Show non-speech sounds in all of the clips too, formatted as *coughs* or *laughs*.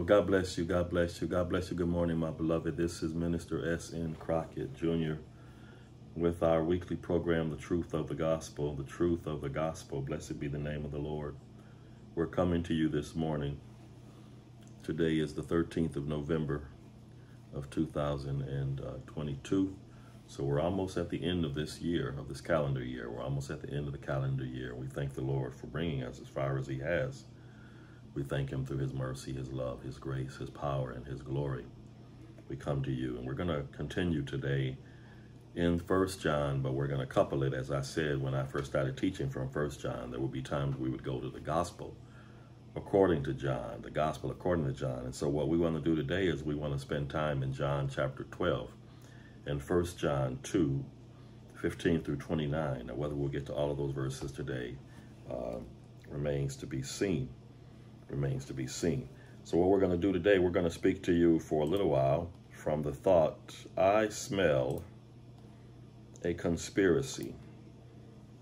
Well, God bless you. God bless you. God bless you. Good morning, my beloved. This is Minister S.N. Crockett Jr. with our weekly program, The Truth of the Gospel. The Truth of the Gospel. Blessed be the name of the Lord. We're coming to you this morning. Today is the 13th of November of 2022. So we're almost at the end of this year, of this calendar year. We're almost at the end of the calendar year. We thank the Lord for bringing us as far as He has. We thank Him through His mercy, His love, His grace, His power, and His glory. We come to you, and we're going to continue today in First John, but we're going to couple it, as I said when I first started teaching from First John. There will be times we would go to the Gospel according to John, the Gospel according to John. And so what we want to do today is we want to spend time in John chapter 12 and 1 John 2, 15 through 29. Now, whether we'll get to all of those verses today uh, remains to be seen. Remains to be seen. So what we're going to do today, we're going to speak to you for a little while from the thought, I smell a conspiracy.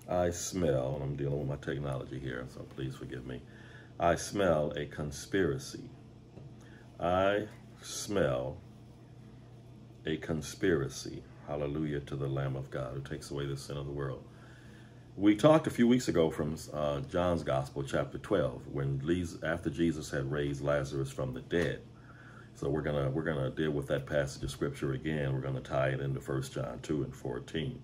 I smell, and I'm dealing with my technology here, so please forgive me. I smell a conspiracy. I smell a conspiracy. Hallelujah to the Lamb of God who takes away the sin of the world. We talked a few weeks ago from uh, John's Gospel, chapter 12, when after Jesus had raised Lazarus from the dead. So we're gonna we're gonna deal with that passage of scripture again. We're gonna tie it into 1 John 2 and 14.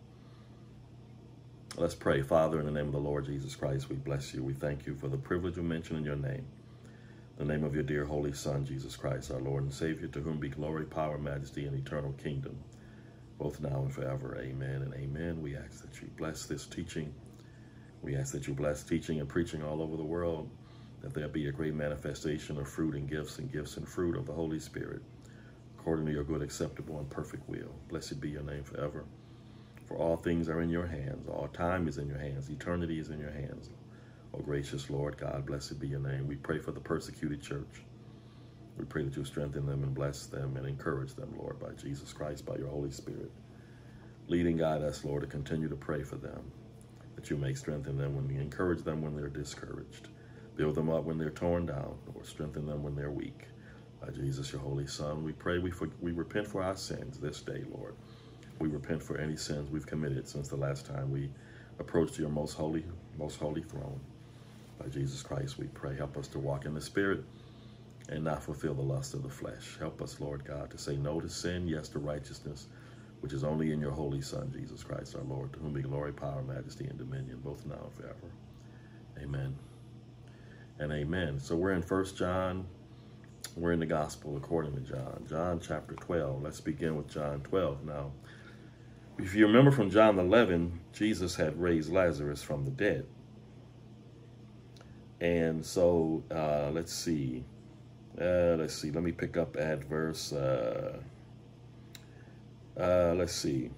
Let's pray. Father, in the name of the Lord Jesus Christ, we bless you. We thank you for the privilege of mentioning your name the name of your dear Holy Son, Jesus Christ, our Lord and Savior, to whom be glory, power, majesty, and eternal kingdom, both now and forever. Amen and amen. We ask that you bless this teaching. We ask that you bless teaching and preaching all over the world, that there be a great manifestation of fruit and gifts and gifts and fruit of the Holy Spirit, according to your good, acceptable, and perfect will. Blessed be your name forever. For all things are in your hands. All time is in your hands. Eternity is in your hands. Oh, gracious Lord God, blessed be your name. We pray for the persecuted church. We pray that you strengthen them and bless them and encourage them, Lord, by Jesus Christ, by your Holy Spirit. Lead and guide us, Lord, to continue to pray for them, that you may strengthen them when you encourage them when they're discouraged. Build them up when they're torn down, or strengthen them when they're weak. By Jesus, your Holy Son, we pray, we, for, we repent for our sins this day, Lord. We repent for any sins we've committed since the last time we approached your most holy, most holy throne. By Jesus Christ, we pray. Help us to walk in the Spirit and not fulfill the lust of the flesh. Help us, Lord God, to say no to sin, yes to righteousness, which is only in your holy Son, Jesus Christ, our Lord, to whom be glory, power, majesty, and dominion, both now and forever. Amen and amen. So we're in First John. We're in the gospel according to John. John chapter 12. Let's begin with John 12. Now, if you remember from John 11, Jesus had raised Lazarus from the dead. And so uh, let's see. Uh, let's see. Let me pick up at verse. Uh, uh, let's see.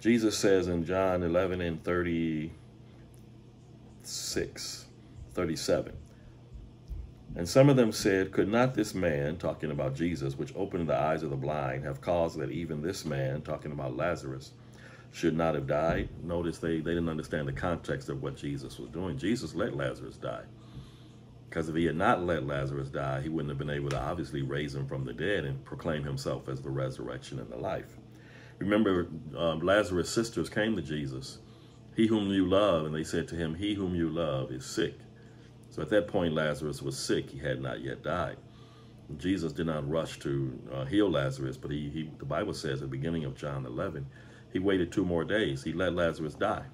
Jesus says in John 11 and 36, 37. And some of them said, Could not this man, talking about Jesus, which opened the eyes of the blind, have caused that even this man, talking about Lazarus, should not have died? Notice they, they didn't understand the context of what Jesus was doing. Jesus let Lazarus die. Because if he had not let Lazarus die, he wouldn't have been able to obviously raise him from the dead and proclaim himself as the resurrection and the life. Remember, um, Lazarus' sisters came to Jesus. He whom you love, and they said to him, He whom you love is sick. So at that point, Lazarus was sick. He had not yet died. Jesus did not rush to uh, heal Lazarus, but he, he, the Bible says at the beginning of John 11, he waited two more days. He let Lazarus die.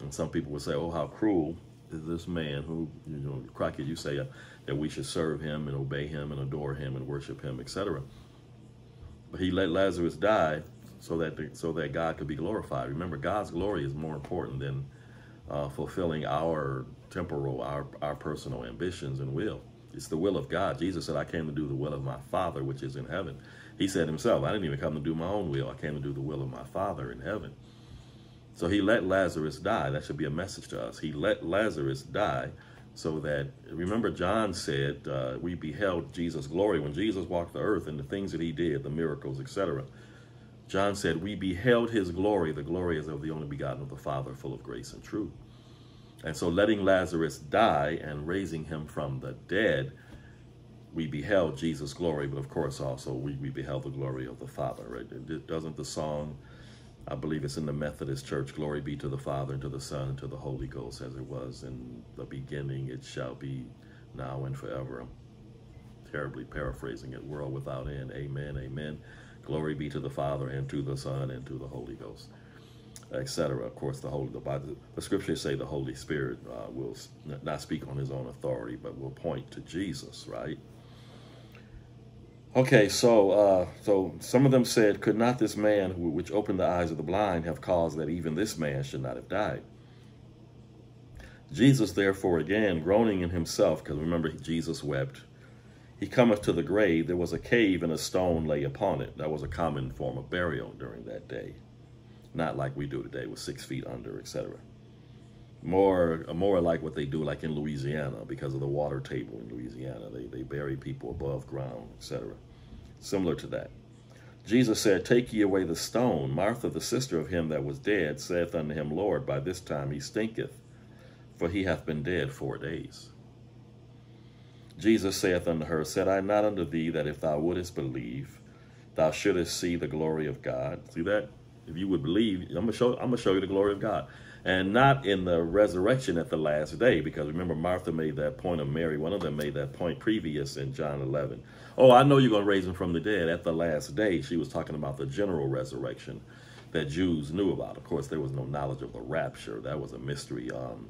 And some people would say, oh, how cruel this man who, you know, Crockett, you say uh, that we should serve him and obey him and adore him and worship him, etc. But he let Lazarus die so that the, so that God could be glorified. Remember, God's glory is more important than uh, fulfilling our temporal, our, our personal ambitions and will. It's the will of God. Jesus said, I came to do the will of my Father, which is in heaven. He said himself, I didn't even come to do my own will. I came to do the will of my Father in heaven. So he let Lazarus die. That should be a message to us. He let Lazarus die so that, remember John said, uh, we beheld Jesus' glory when Jesus walked the earth and the things that he did, the miracles, etc. John said, we beheld his glory. The glory is of the only begotten of the Father, full of grace and truth. And so letting Lazarus die and raising him from the dead we beheld Jesus' glory, but of course also we, we beheld the glory of the Father, right? Doesn't the song, I believe it's in the Methodist Church, glory be to the Father, and to the Son, and to the Holy Ghost, as it was in the beginning, it shall be now and forever. I'm terribly paraphrasing it, world without end. Amen, amen. Glory be to the Father, and to the Son, and to the Holy Ghost etc. Of course, the Holy the Bible, the Scriptures say the Holy Spirit uh, will not speak on His own authority, but will point to Jesus, right? Okay, so uh, so some of them said, could not this man which opened the eyes of the blind have caused that even this man should not have died? Jesus, therefore, again groaning in himself, because remember Jesus wept. He cometh to the grave. There was a cave, and a stone lay upon it. That was a common form of burial during that day not like we do today with six feet under, etc. More, more like what they do like in Louisiana because of the water table in Louisiana. They, they bury people above ground, etc. Similar to that. Jesus said, Take ye away the stone. Martha, the sister of him that was dead, saith unto him, Lord, by this time he stinketh, for he hath been dead four days. Jesus saith unto her, Said I not unto thee that if thou wouldest believe, thou shouldest see the glory of God? See that? If you would believe, I'm gonna show I'm gonna show you the glory of God. And not in the resurrection at the last day, because remember Martha made that point of Mary, one of them made that point previous in John 11. Oh, I know you're going to raise him from the dead at the last day. She was talking about the general resurrection that Jews knew about. Of course, there was no knowledge of the rapture. That was a mystery um,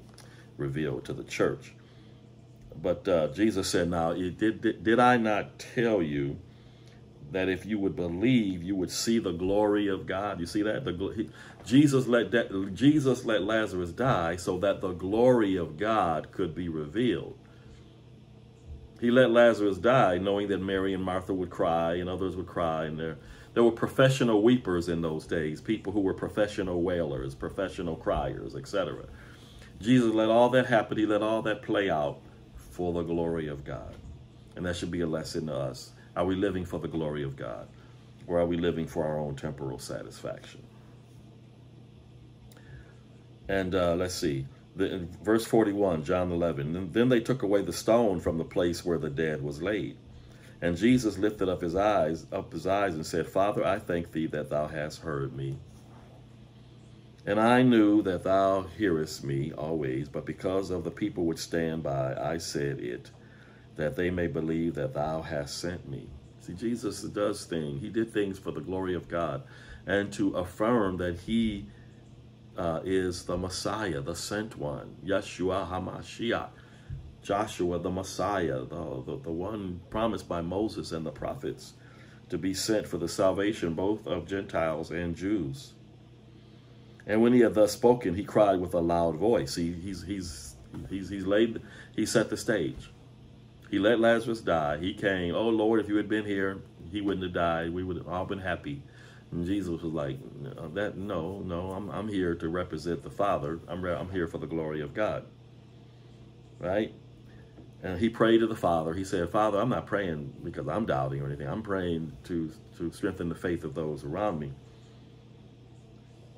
revealed to the church. But uh, Jesus said, now, did, did, did I not tell you that if you would believe, you would see the glory of God. You see that the he, Jesus let that, Jesus let Lazarus die so that the glory of God could be revealed. He let Lazarus die, knowing that Mary and Martha would cry and others would cry, and there there were professional weepers in those days, people who were professional wailers, professional criers, etc. Jesus let all that happen. He let all that play out for the glory of God, and that should be a lesson to us are we living for the glory of God? Or are we living for our own temporal satisfaction? And uh, let's see, the, verse 41, John 11. And then they took away the stone from the place where the dead was laid. And Jesus lifted up his eyes, up his eyes and said, Father, I thank thee that thou hast heard me. And I knew that thou hearest me always, but because of the people which stand by, I said it, that they may believe that thou hast sent me. See, Jesus does things. He did things for the glory of God and to affirm that he uh, is the Messiah, the sent one, Yeshua HaMashiach, Joshua the Messiah, the, the, the one promised by Moses and the prophets to be sent for the salvation both of Gentiles and Jews. And when he had thus spoken, he cried with a loud voice. He, he's, he's, he's, he's laid, he set the stage. He let Lazarus die. He came, oh Lord, if you had been here, he wouldn't have died. We would have all been happy. And Jesus was like, that no, no, I'm, I'm here to represent the Father. I'm, I'm here for the glory of God. Right? And he prayed to the Father. He said, Father, I'm not praying because I'm doubting or anything. I'm praying to, to strengthen the faith of those around me.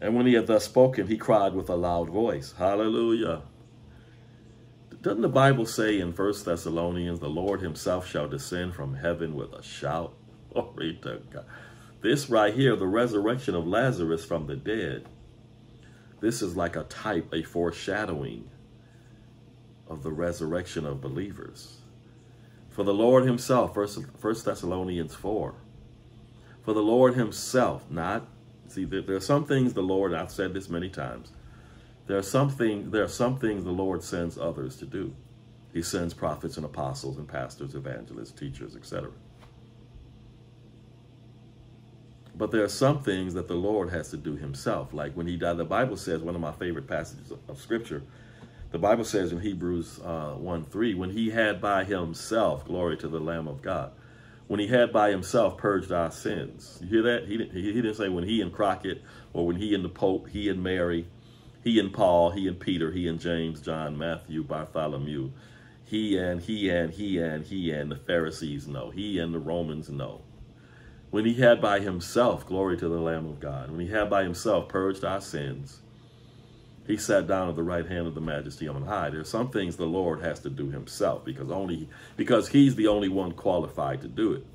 And when he had thus spoken, he cried with a loud voice, Hallelujah. Doesn't the Bible say in First Thessalonians, the Lord himself shall descend from heaven with a shout? *laughs* Glory to God. This right here, the resurrection of Lazarus from the dead, this is like a type, a foreshadowing of the resurrection of believers. For the Lord himself, First, Thessalonians 4, for the Lord himself, not, see, there, there are some things the Lord, I've said this many times, there are something there are some things the Lord sends others to do. He sends prophets and apostles and pastors, evangelists, teachers, etc. But there are some things that the Lord has to do himself. Like when he died, the Bible says, one of my favorite passages of, scripture, the Bible says in Hebrews uh, 1 3, when he had by himself, glory to the Lamb of God, when he had by himself purged our sins. You hear that? He didn't, he, didn't say when he and Crockett or when he and the Pope, he and Mary, he and Paul, he and Peter, he and James, John, Matthew, Bartholomew, he and he and he and he and the Pharisees no. He and the Romans no. When he had by himself, glory to the Lamb of God, when he had by himself purged our sins, He sat down at the right hand of the majesty on high. There's some things the Lord has to do himself because only because he's the only one qualified to do it.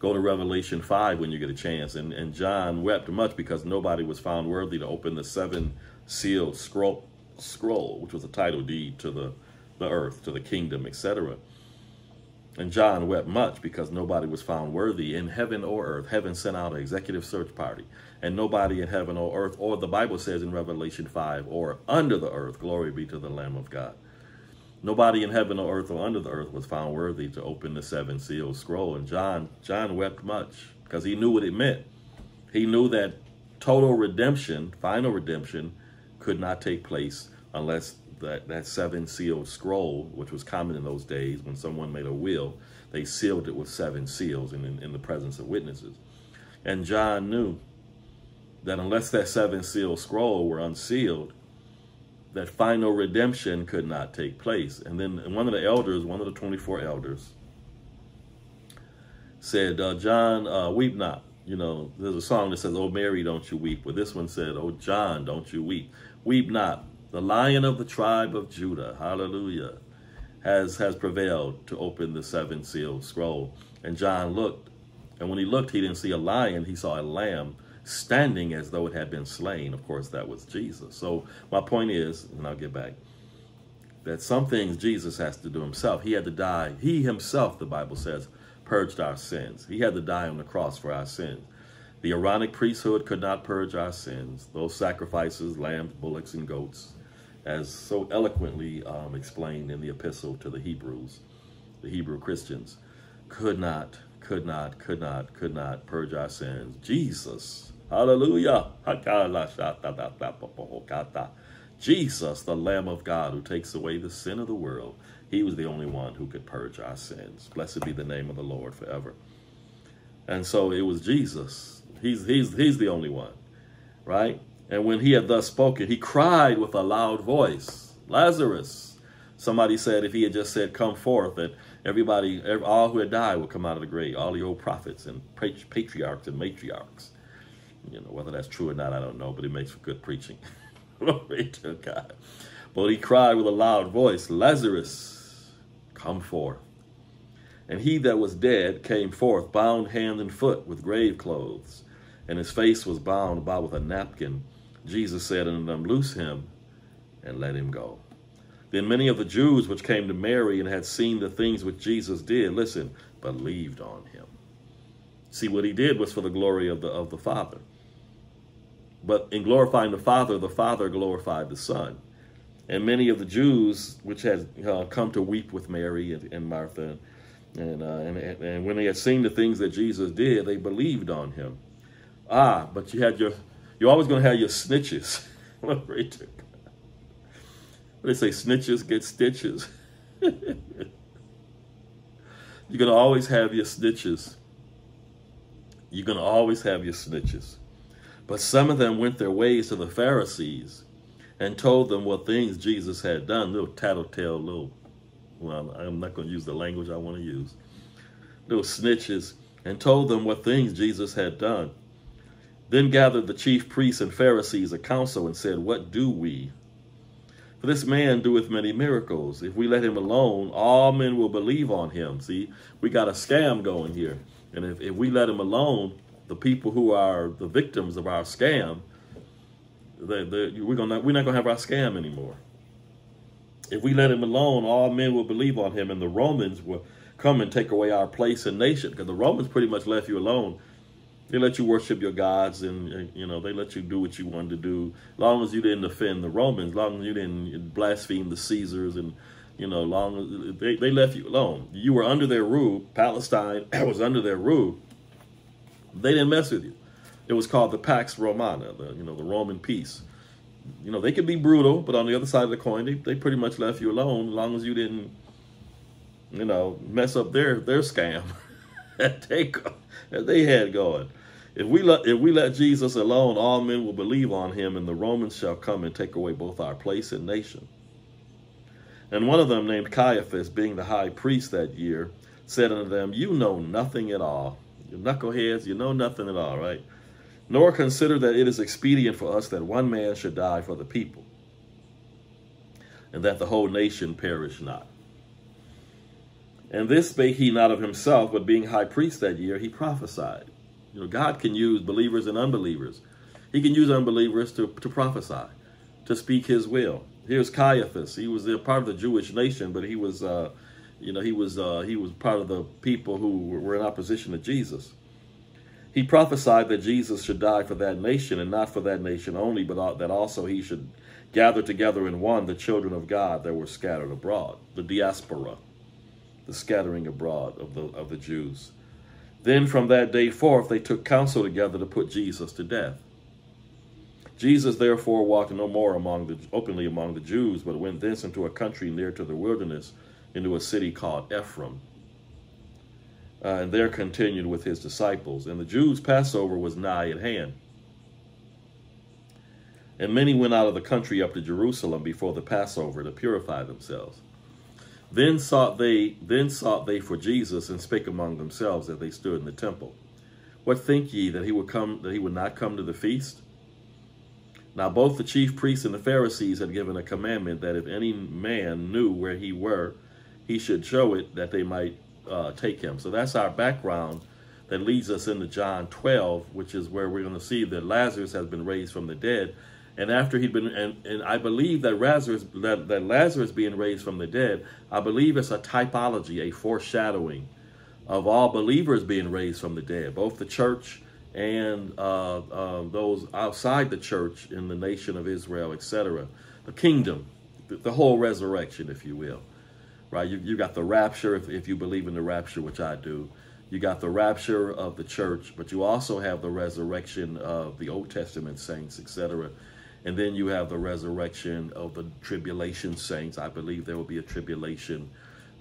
Go to Revelation 5 when you get a chance. And, and John wept much because nobody was found worthy to open the seven sealed scroll, scroll which was a title deed to the, the earth, to the kingdom, etc. And John wept much because nobody was found worthy in heaven or earth. Heaven sent out an executive search party. And nobody in heaven or earth, or the Bible says in Revelation 5, or under the earth, glory be to the Lamb of God. Nobody in heaven or earth or under the earth was found worthy to open the seven sealed scroll. And John, John wept much because he knew what it meant. He knew that total redemption, final redemption, could not take place unless that, that seven sealed scroll, which was common in those days when someone made a will, they sealed it with seven seals in, in, in the presence of witnesses. And John knew that unless that seven sealed scroll were unsealed, that final redemption could not take place. And then one of the elders, one of the 24 elders, said, uh, John, uh, weep not. You know, there's a song that says, Oh, Mary, don't you weep. But this one said, Oh, John, don't you weep. Weep not. The lion of the tribe of Judah, hallelujah, has, has prevailed to open the seven sealed scroll. And John looked, and when he looked, he didn't see a lion, he saw a lamb standing as though it had been slain. Of course, that was Jesus. So my point is, and I'll get back, that some things Jesus has to do himself. He had to die. He himself, the Bible says, purged our sins. He had to die on the cross for our sins. The Aaronic priesthood could not purge our sins. Those sacrifices, lambs, bullocks, and goats, as so eloquently um, explained in the epistle to the Hebrews, the Hebrew Christians, could not, could not, could not, could not purge our sins. Jesus, hallelujah, Jesus, the Lamb of God who takes away the sin of the world, he was the only one who could purge our sins. Blessed be the name of the Lord forever. And so it was Jesus. He's, he's, he's the only one, right? And when he had thus spoken, he cried with a loud voice, Lazarus. Somebody said if he had just said, come forth, that everybody, all who had died would come out of the grave, all the old prophets and patriarchs and matriarchs. You know, whether that's true or not, I don't know, but it makes for good preaching. *laughs* Glory to God. But he cried with a loud voice, Lazarus, come forth. And he that was dead came forth, bound hand and foot with grave clothes, and his face was bound about with a napkin. Jesus said unto them, Loose him and let him go. Then many of the Jews which came to Mary and had seen the things which Jesus did, listen, believed on him. See, what he did was for the glory of the, of the Father. But in glorifying the Father, the Father glorified the Son. And many of the Jews, which had uh, come to weep with Mary and, and Martha, and, uh, and, and when they had seen the things that Jesus did, they believed on him. Ah, but you had your you're always going to have your snitches. Glory to God. They say snitches get stitches. *laughs* You're going to always have your snitches. You're going to always have your snitches. But some of them went their ways to the Pharisees and told them what things Jesus had done. Little tattletale, little, well, I'm not going to use the language I want to use. Little snitches and told them what things Jesus had done. Then gathered the chief priests and Pharisees a council and said, What do we? For this man doeth many miracles. If we let him alone, all men will believe on him. See, we got a scam going here. And if, if we let him alone, the people who are the victims of our scam, they, they, we're, gonna, we're not going to have our scam anymore. If we let him alone, all men will believe on him, and the Romans will come and take away our place and nation. Because the Romans pretty much left you alone they let you worship your gods and, you know, they let you do what you wanted to do. long as you didn't offend the Romans, long as you didn't blaspheme the Caesars and, you know, long they, they left you alone. You were under their rule. Palestine *clears throat* was under their rule. They didn't mess with you. It was called the Pax Romana, the, you know, the Roman peace. You know, they could be brutal, but on the other side of the coin, they, they pretty much left you alone as long as you didn't, you know, mess up their, their scam *laughs* that they, that they had going. If we let if we let Jesus alone, all men will believe on him, and the Romans shall come and take away both our place and nation. And one of them, named Caiaphas, being the high priest that year, said unto them, You know nothing at all. You knuckleheads, you know nothing at all, right? nor consider that it is expedient for us that one man should die for the people, and that the whole nation perish not. And this spake he not of himself, but being high priest that year, he prophesied. You know, God can use believers and unbelievers. He can use unbelievers to, to prophesy, to speak his will. Here's Caiaphas. He was a part of the Jewish nation, but he was, uh, you know, he was uh, he was part of the people who were in opposition to Jesus. He prophesied that Jesus should die for that nation, and not for that nation only, but that also he should gather together in one the children of God that were scattered abroad, the diaspora, the scattering abroad of the of the Jews. Then from that day forth they took counsel together to put Jesus to death. Jesus therefore walked no more among the openly among the Jews, but went thence into a country near to the wilderness, into a city called Ephraim, uh, and there continued with his disciples. And the Jews' Passover was nigh at hand. And many went out of the country up to Jerusalem before the Passover to purify themselves. Then sought they then sought they for Jesus and spake among themselves as they stood in the temple. What think ye that he would come that he would not come to the feast? Now both the chief priests and the Pharisees had given a commandment that if any man knew where he were, he should show it that they might uh, take him. So that's our background that leads us into John 12, which is where we're going to see that Lazarus has been raised from the dead. And after he'd been, and, and I believe that Lazarus, that, that Lazarus being raised from the dead, I believe it's a typology, a foreshadowing of all believers being raised from the dead, both the church and uh, uh, those outside the church in the nation of Israel, etc. The kingdom, the, the, whole resurrection, if you will, right? You, you got the rapture, if, if you believe in the rapture, which I do. You got the rapture of the church, but you also have the resurrection of the Old Testament saints, etc. And then you have the resurrection of the tribulation saints. I believe there will be a tribulation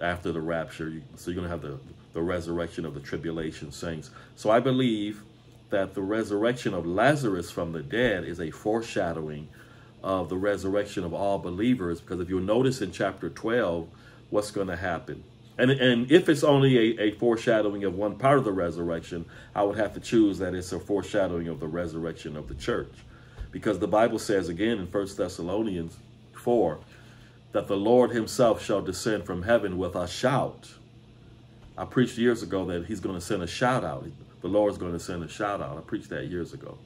after the rapture. So you're going to have the, the resurrection of the tribulation saints. So I believe that the resurrection of Lazarus from the dead is a foreshadowing of the resurrection of all believers. Because if you'll notice in chapter 12, what's going to happen. And, and if it's only a, a foreshadowing of one part of the resurrection, I would have to choose that it's a foreshadowing of the resurrection of the church. Because the Bible says again in 1 Thessalonians 4 that the Lord himself shall descend from heaven with a shout. I preached years ago that he's going to send a shout out the Lord's going to send a shout out. I preached that years ago.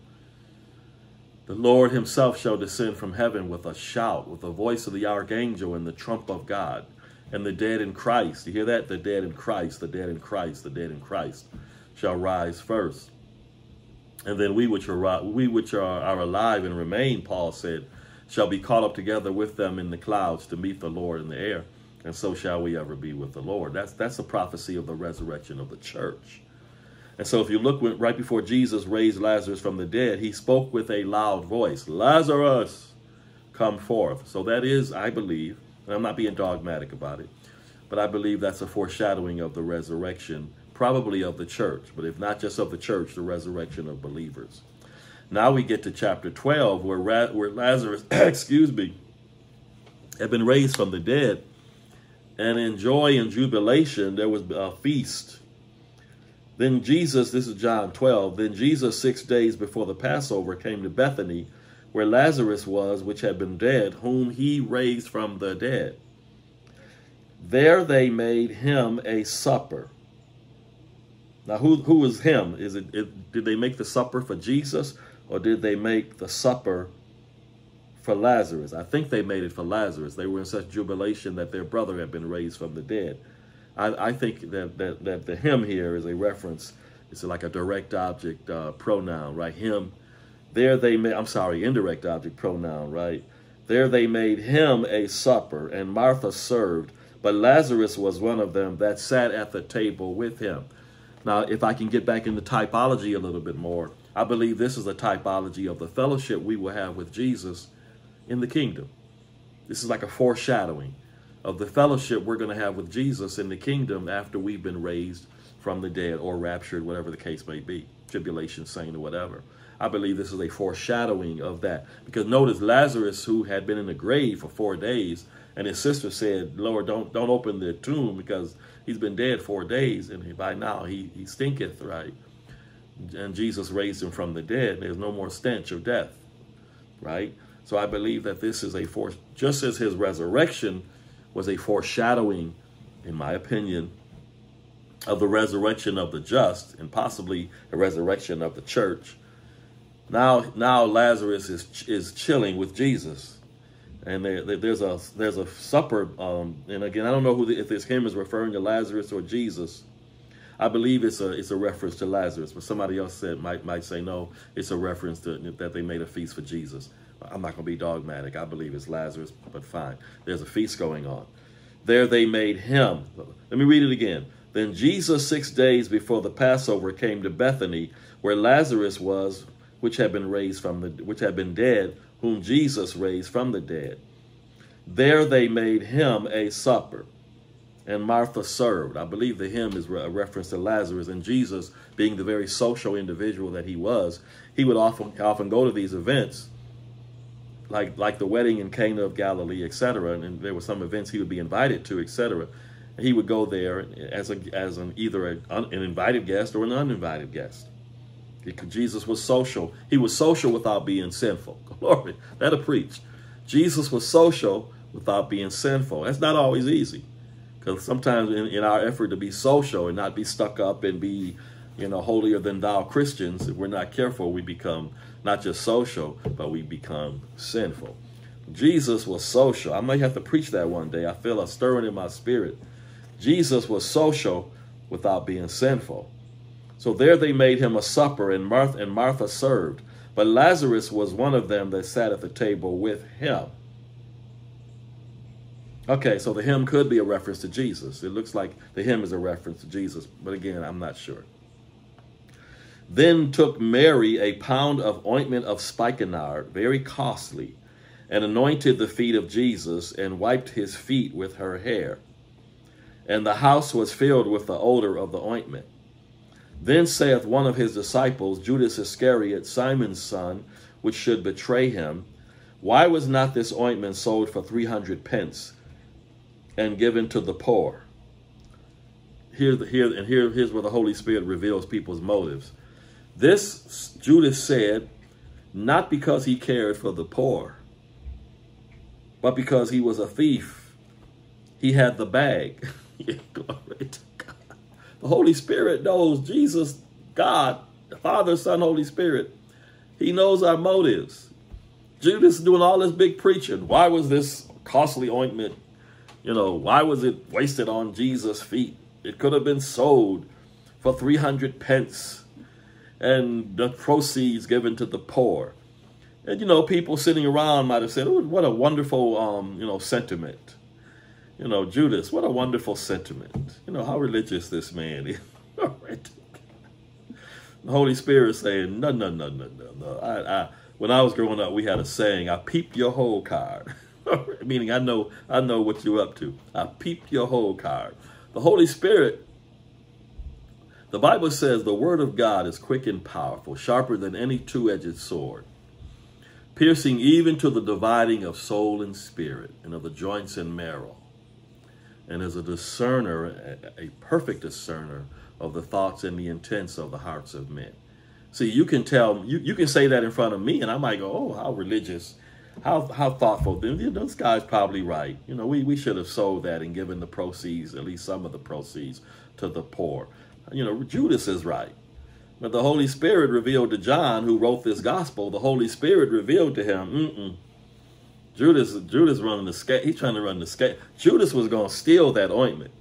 The Lord himself shall descend from heaven with a shout, with the voice of the archangel and the trump of God. And the dead in Christ, you hear that? The dead in Christ, the dead in Christ, the dead in Christ shall rise first. And then we which are we which are, are alive and remain, Paul said, shall be caught up together with them in the clouds to meet the Lord in the air. And so shall we ever be with the Lord. That's that's a prophecy of the resurrection of the church. And so if you look right before Jesus raised Lazarus from the dead, he spoke with a loud voice, Lazarus, come forth. So that is, I believe, and I'm not being dogmatic about it, but I believe that's a foreshadowing of the resurrection, probably of the church, but if not just of the church, the resurrection of believers. Now we get to chapter 12, where, where Lazarus, *coughs* excuse me, had been raised from the dead. And in joy and jubilation, there was a feast then Jesus, this is John 12, then Jesus six days before the Passover came to Bethany, where Lazarus was, which had been dead, whom he raised from the dead. There they made him a supper. Now, who, who was him? Is it, it, did they make the supper for Jesus, or did they make the supper for Lazarus? I think they made it for Lazarus. They were in such jubilation that their brother had been raised from the dead. I, I think that, that, that the him here is a reference. It's like a direct object uh, pronoun, right? Him. There they made, I'm sorry, indirect object pronoun, right? There they made him a supper, and Martha served, but Lazarus was one of them that sat at the table with him. Now, if I can get back into typology a little bit more, I believe this is a typology of the fellowship we will have with Jesus in the kingdom. This is like a foreshadowing of the fellowship we're going to have with Jesus in the kingdom after we've been raised from the dead or raptured, whatever the case may be, tribulation, saint, or whatever. I believe this is a foreshadowing of that. Because notice Lazarus, who had been in the grave for four days, and his sister said, Lord, don't don't open the tomb because he's been dead four days, and by now he, he stinketh, right? and Jesus raised him from the dead, there's no more stench of death, right? So I believe that this is a force, just as his resurrection was a foreshadowing, in my opinion, of the resurrection of the just and possibly a resurrection of the church. Now, now Lazarus is is chilling with Jesus, and there, there's a there's a supper. Um, and again, I don't know who the, if this him is referring to Lazarus or Jesus. I believe it's a it's a reference to Lazarus, but somebody else said might might say no, it's a reference to that they made a feast for Jesus. I'm not going to be dogmatic. I believe it's Lazarus, but fine. There's a feast going on. There they made him. Let me read it again. Then Jesus, six days before the Passover, came to Bethany, where Lazarus was, which had been raised from the which had been dead, whom Jesus raised from the dead. There they made him a supper, and Martha served. I believe the him is a reference to Lazarus, and Jesus, being the very social individual that he was, he would often often go to these events, like like the wedding in Cana of Galilee, etc. And, and there were some events he would be invited to, etc he would go there as a as an either a, an invited guest or an uninvited guest. Because Jesus was social. He was social without being sinful. *laughs* Glory. That'll preach. Jesus was social without being sinful. That's not always easy. Because sometimes in, in our effort to be social and not be stuck up and be, you know, holier than thou Christians, if we're not careful, we become not just social, but we become sinful. Jesus was social. I might have to preach that one day. I feel a stirring in my spirit Jesus was social without being sinful. So there they made him a supper, and Martha, and Martha served. But Lazarus was one of them that sat at the table with him. Okay, so the him could be a reference to Jesus. It looks like the him is a reference to Jesus, but again, I'm not sure. Then took Mary a pound of ointment of spikenard, very costly, and anointed the feet of Jesus, and wiped his feet with her hair and the house was filled with the odor of the ointment. Then saith one of his disciples, Judas Iscariot, Simon's son, which should betray him, Why was not this ointment sold for three hundred pence and given to the poor? Here, here, and here, here's where the Holy Spirit reveals people's motives. This Judas said, not because he cared for the poor, but because he was a thief. He had the bag. *laughs* Glory to God. The Holy Spirit knows Jesus, God, the Father, Son, Holy Spirit. He knows our motives. Judas doing all this big preaching. Why was this costly ointment, you know, why was it wasted on Jesus' feet? It could have been sold for 300 pence and the proceeds given to the poor. And, you know, people sitting around might have said, oh, what a wonderful, um, you know, sentiment. You know, Judas, what a wonderful sentiment. You know, how religious this man is. *laughs* The Holy Spirit saying, no, no, no, no, no, no. I, I, when I was growing up, we had a saying, I peeped your whole card. *laughs* Meaning I know, I know what you're up to. I peeped your whole card. The Holy Spirit, the Bible says the word of God is quick and powerful, sharper than any two-edged sword, piercing even to the dividing of soul and spirit and of the joints and marrow and is a discerner, a, perfect discerner of the thoughts and the intents of the hearts of men. See, you can tell, you, you can say that in front of me, and I might go, oh, how religious, how how thoughtful. Then this guy's probably right. You know, we, we should have sold that and given the proceeds, at least some of the proceeds, to the poor. You know, Judas is right. But the Holy Spirit revealed to John, who wrote this gospel, the Holy Spirit revealed to him, mm-mm, Judas, Judas running the scale. He's trying to run the scale. Judas was going to steal that ointment.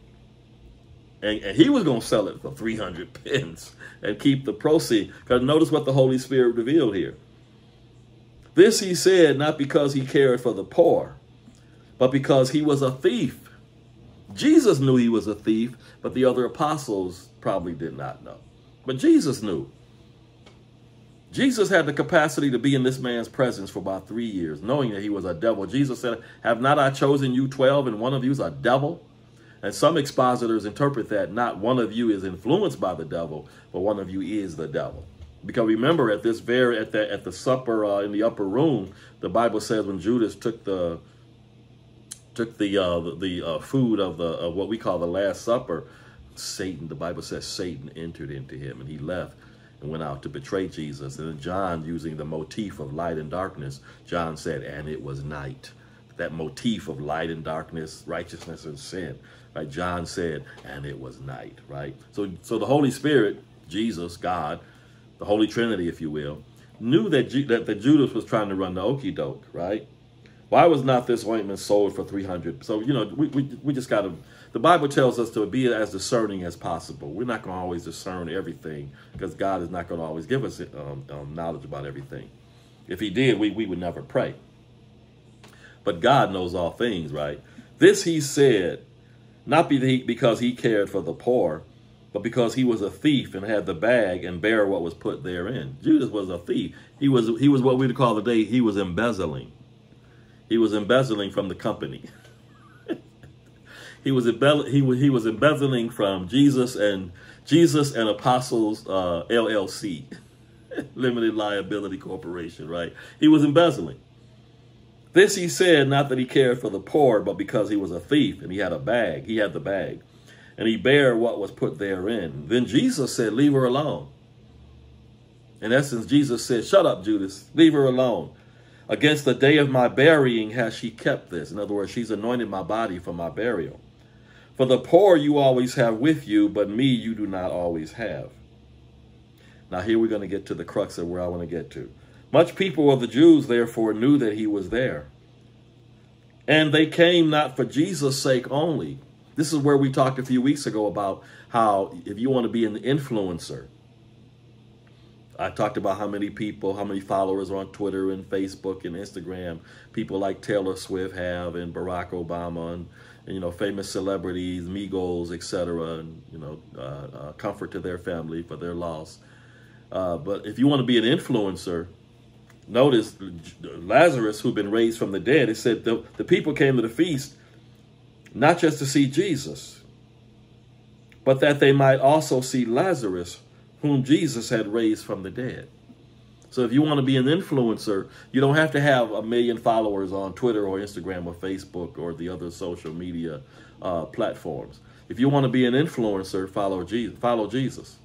And, and he was going to sell it for 300 *laughs* pence and keep the proceeds. Because notice what the Holy Spirit revealed here. This he said not because he cared for the poor, but because he was a thief. Jesus knew he was a thief, but the other apostles probably did not know. But Jesus knew. Jesus had the capacity to be in this man's presence for about three years, knowing that he was a devil. Jesus said, have not I chosen you 12 and one of you is a devil? And some expositors interpret that not one of you is influenced by the devil, but one of you is the devil. Because remember, at this very at the at the supper uh, in the upper room, the Bible says when Judas took the took the uh, the, uh, food of the of what we call the Last Supper, Satan. The Bible says Satan entered into him, and he left and went out to betray Jesus. And John, using the motif of light and darkness, John said, and it was night. That motif of light and darkness, righteousness and sin. Right? John said, and it was night, right? So so the Holy Spirit, Jesus, God, the Holy Trinity, if you will, knew that, that, that Judas was trying to run the okey doke, right? Why was not this ointment sold for 300? So, you know, we, we, we just got to, the Bible tells us to be as discerning as possible. We're not going to always discern everything because God is not going to always give us um, um, knowledge about everything. If he did, we, we would never pray. But God knows all things, right? This he said, not because he cared for the poor, but because he was a thief and had the bag and bear what was put therein. Judas was a thief. He was he was what we'd call today, he was embezzling. He was embezzling from the company. *laughs* he was he was he was embezzling from Jesus and Jesus and Apostles uh, LLC, *laughs* Limited Liability Corporation, right? He was embezzling. This he said, not that he cared for the poor, but because he was a thief and he had a bag. He had the bag and he bare what was put therein. Then Jesus said, leave her alone. In essence, Jesus said, shut up, Judas, leave her alone. Against the day of my burying has she kept this. In other words, she's anointed my body for my burial. For the poor you always have with you, but me you do not always have. Now here we're going to get to the crux of where I want to get to. Much people of the Jews therefore knew that he was there. And they came not for Jesus' sake only, this is where we talked a few weeks ago about how if you want to be an influencer, I talked about how many people, how many followers are on Twitter and Facebook and Instagram, people like Taylor Swift have and Barack Obama and, you know, famous celebrities, Migos, etc., and, you know, uh, uh, comfort to their family for their loss. Uh, but if you want to be an influencer, notice Lazarus, who'd been raised from the dead, it said the, the people came to the feast not just to see Jesus, but that they might also see Lazarus, whom Jesus had raised from the dead. So if you want to be an influencer, you don't have to have a million followers on Twitter or Instagram or Facebook or the other social media uh, platforms. If you want to be an influencer, follow Jesus. Follow Jesus.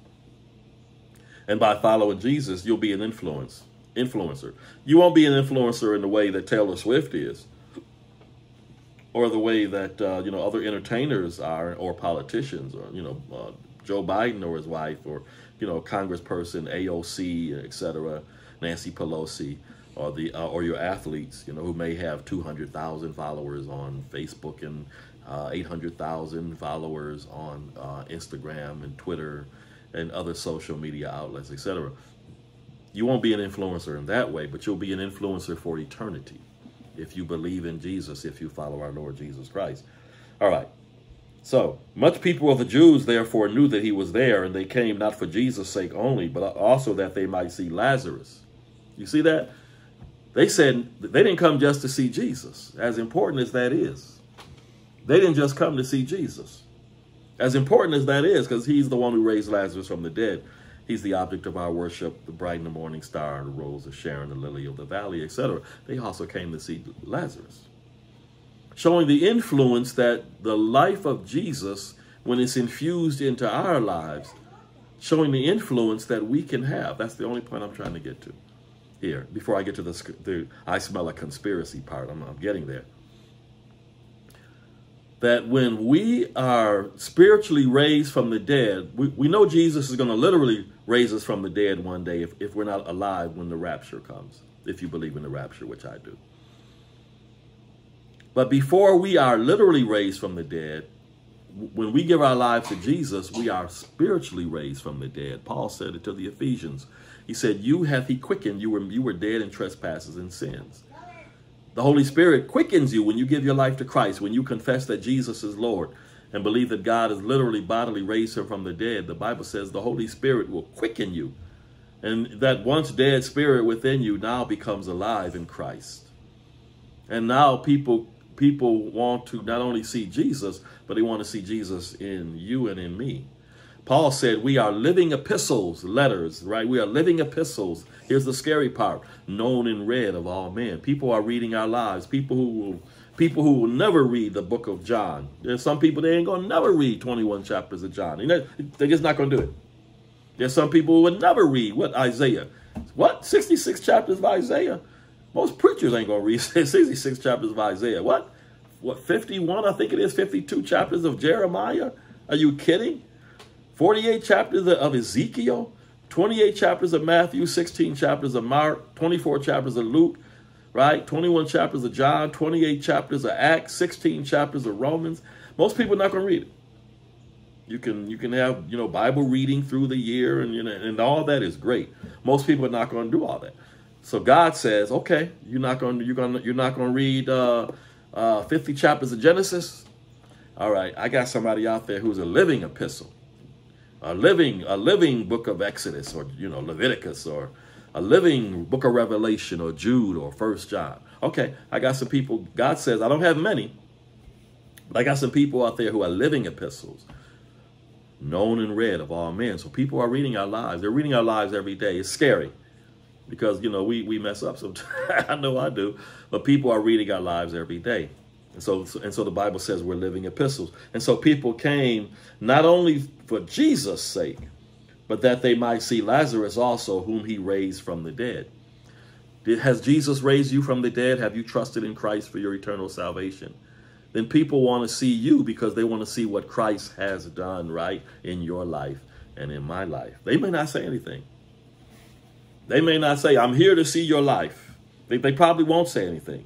And by following Jesus, you'll be an influence influencer. You won't be an influencer in the way that Taylor Swift is or the way that uh, you know other entertainers are, or politicians, or you know uh, Joe Biden or his wife, or you know Congressperson AOC, etc., Nancy Pelosi, or the uh, or your athletes, you know, who may have two hundred thousand followers on Facebook and uh, eight hundred thousand followers on uh, Instagram and Twitter and other social media outlets, etc. You won't be an influencer in that way, but you'll be an influencer for eternity if you believe in Jesus, if you follow our Lord Jesus Christ. All right. So, much people of the Jews therefore knew that he was there, and they came not for Jesus' sake only, but also that they might see Lazarus. You see that? They said they didn't come just to see Jesus, as important as that is. They didn't just come to see Jesus. As important as that is, because he's the one who raised Lazarus from the dead. He's the object of our worship, the bright and the morning star, the rose of Sharon, the lily of the valley, etc. They also came to see Lazarus. Showing the influence that the life of Jesus, when it's infused into our lives, showing the influence that we can have. That's the only point I'm trying to get to here. Before I get to the, the I smell a conspiracy part, I'm, I'm getting there that when we are spiritually raised from the dead, we, we know Jesus is going to literally raise us from the dead one day if, if we're not alive when the rapture comes, if you believe in the rapture, which I do. But before we are literally raised from the dead, when we give our lives to Jesus, we are spiritually raised from the dead. Paul said it to the Ephesians. He said, you hath he quickened, you were, you were dead in trespasses and sins. The Holy Spirit quickens you when you give your life to Christ, when you confess that Jesus is Lord and believe that God has literally bodily raised him from the dead. The Bible says the Holy Spirit will quicken you. And that once dead spirit within you now becomes alive in Christ. And now people people want to not only see Jesus, but they want to see Jesus in you and in me. Paul said we are living epistles, letters, right? We are living epistles. Here's the scary part, known and read of all men. People are reading our lives. People who will people who will never read the book of John. There's some people they ain't gonna never read 21 chapters of John. They're just not gonna do it. There's some people who would never read what Isaiah. What? 66 chapters of Isaiah? Most preachers ain't going to read *laughs* 66 chapters of Isaiah. What? What, 51, I think it is, 52 chapters of Jeremiah? Are you kidding? 48 chapters of Ezekiel? 28 chapters of Matthew, 16 chapters of Mark, 24 chapters of Luke, right? 21 chapters of John, 28 chapters of Acts, 16 chapters of Romans. Most people not going to read it. You can you can have you know Bible reading through the year and you know and all that is great. Most people are not going to do all that. So God says, okay, you're not going to you're going to you're not going to read uh, uh, 50 chapters of Genesis. All right, I got somebody out there who's a living epistle a living a living book of Exodus or you know Leviticus or a living book of Revelation or Jude or First John. Okay, I got some people. God says I don't have many, but I got some people out there who are living epistles, known and read of all men. So people are reading our lives. They're reading our lives every day. It's scary because you know we we mess up sometimes. *laughs* I know I do, but people are reading our lives every day. And so, and so the Bible says we're living epistles. And so people came not only for Jesus' sake, but that they might see Lazarus also, whom he raised from the dead. Has Jesus raised you from the dead? Have you trusted in Christ for your eternal salvation? Then people want to see you because they want to see what Christ has done right in your life and in my life. They may not say anything. They may not say, I'm here to see your life. They, they probably won't say anything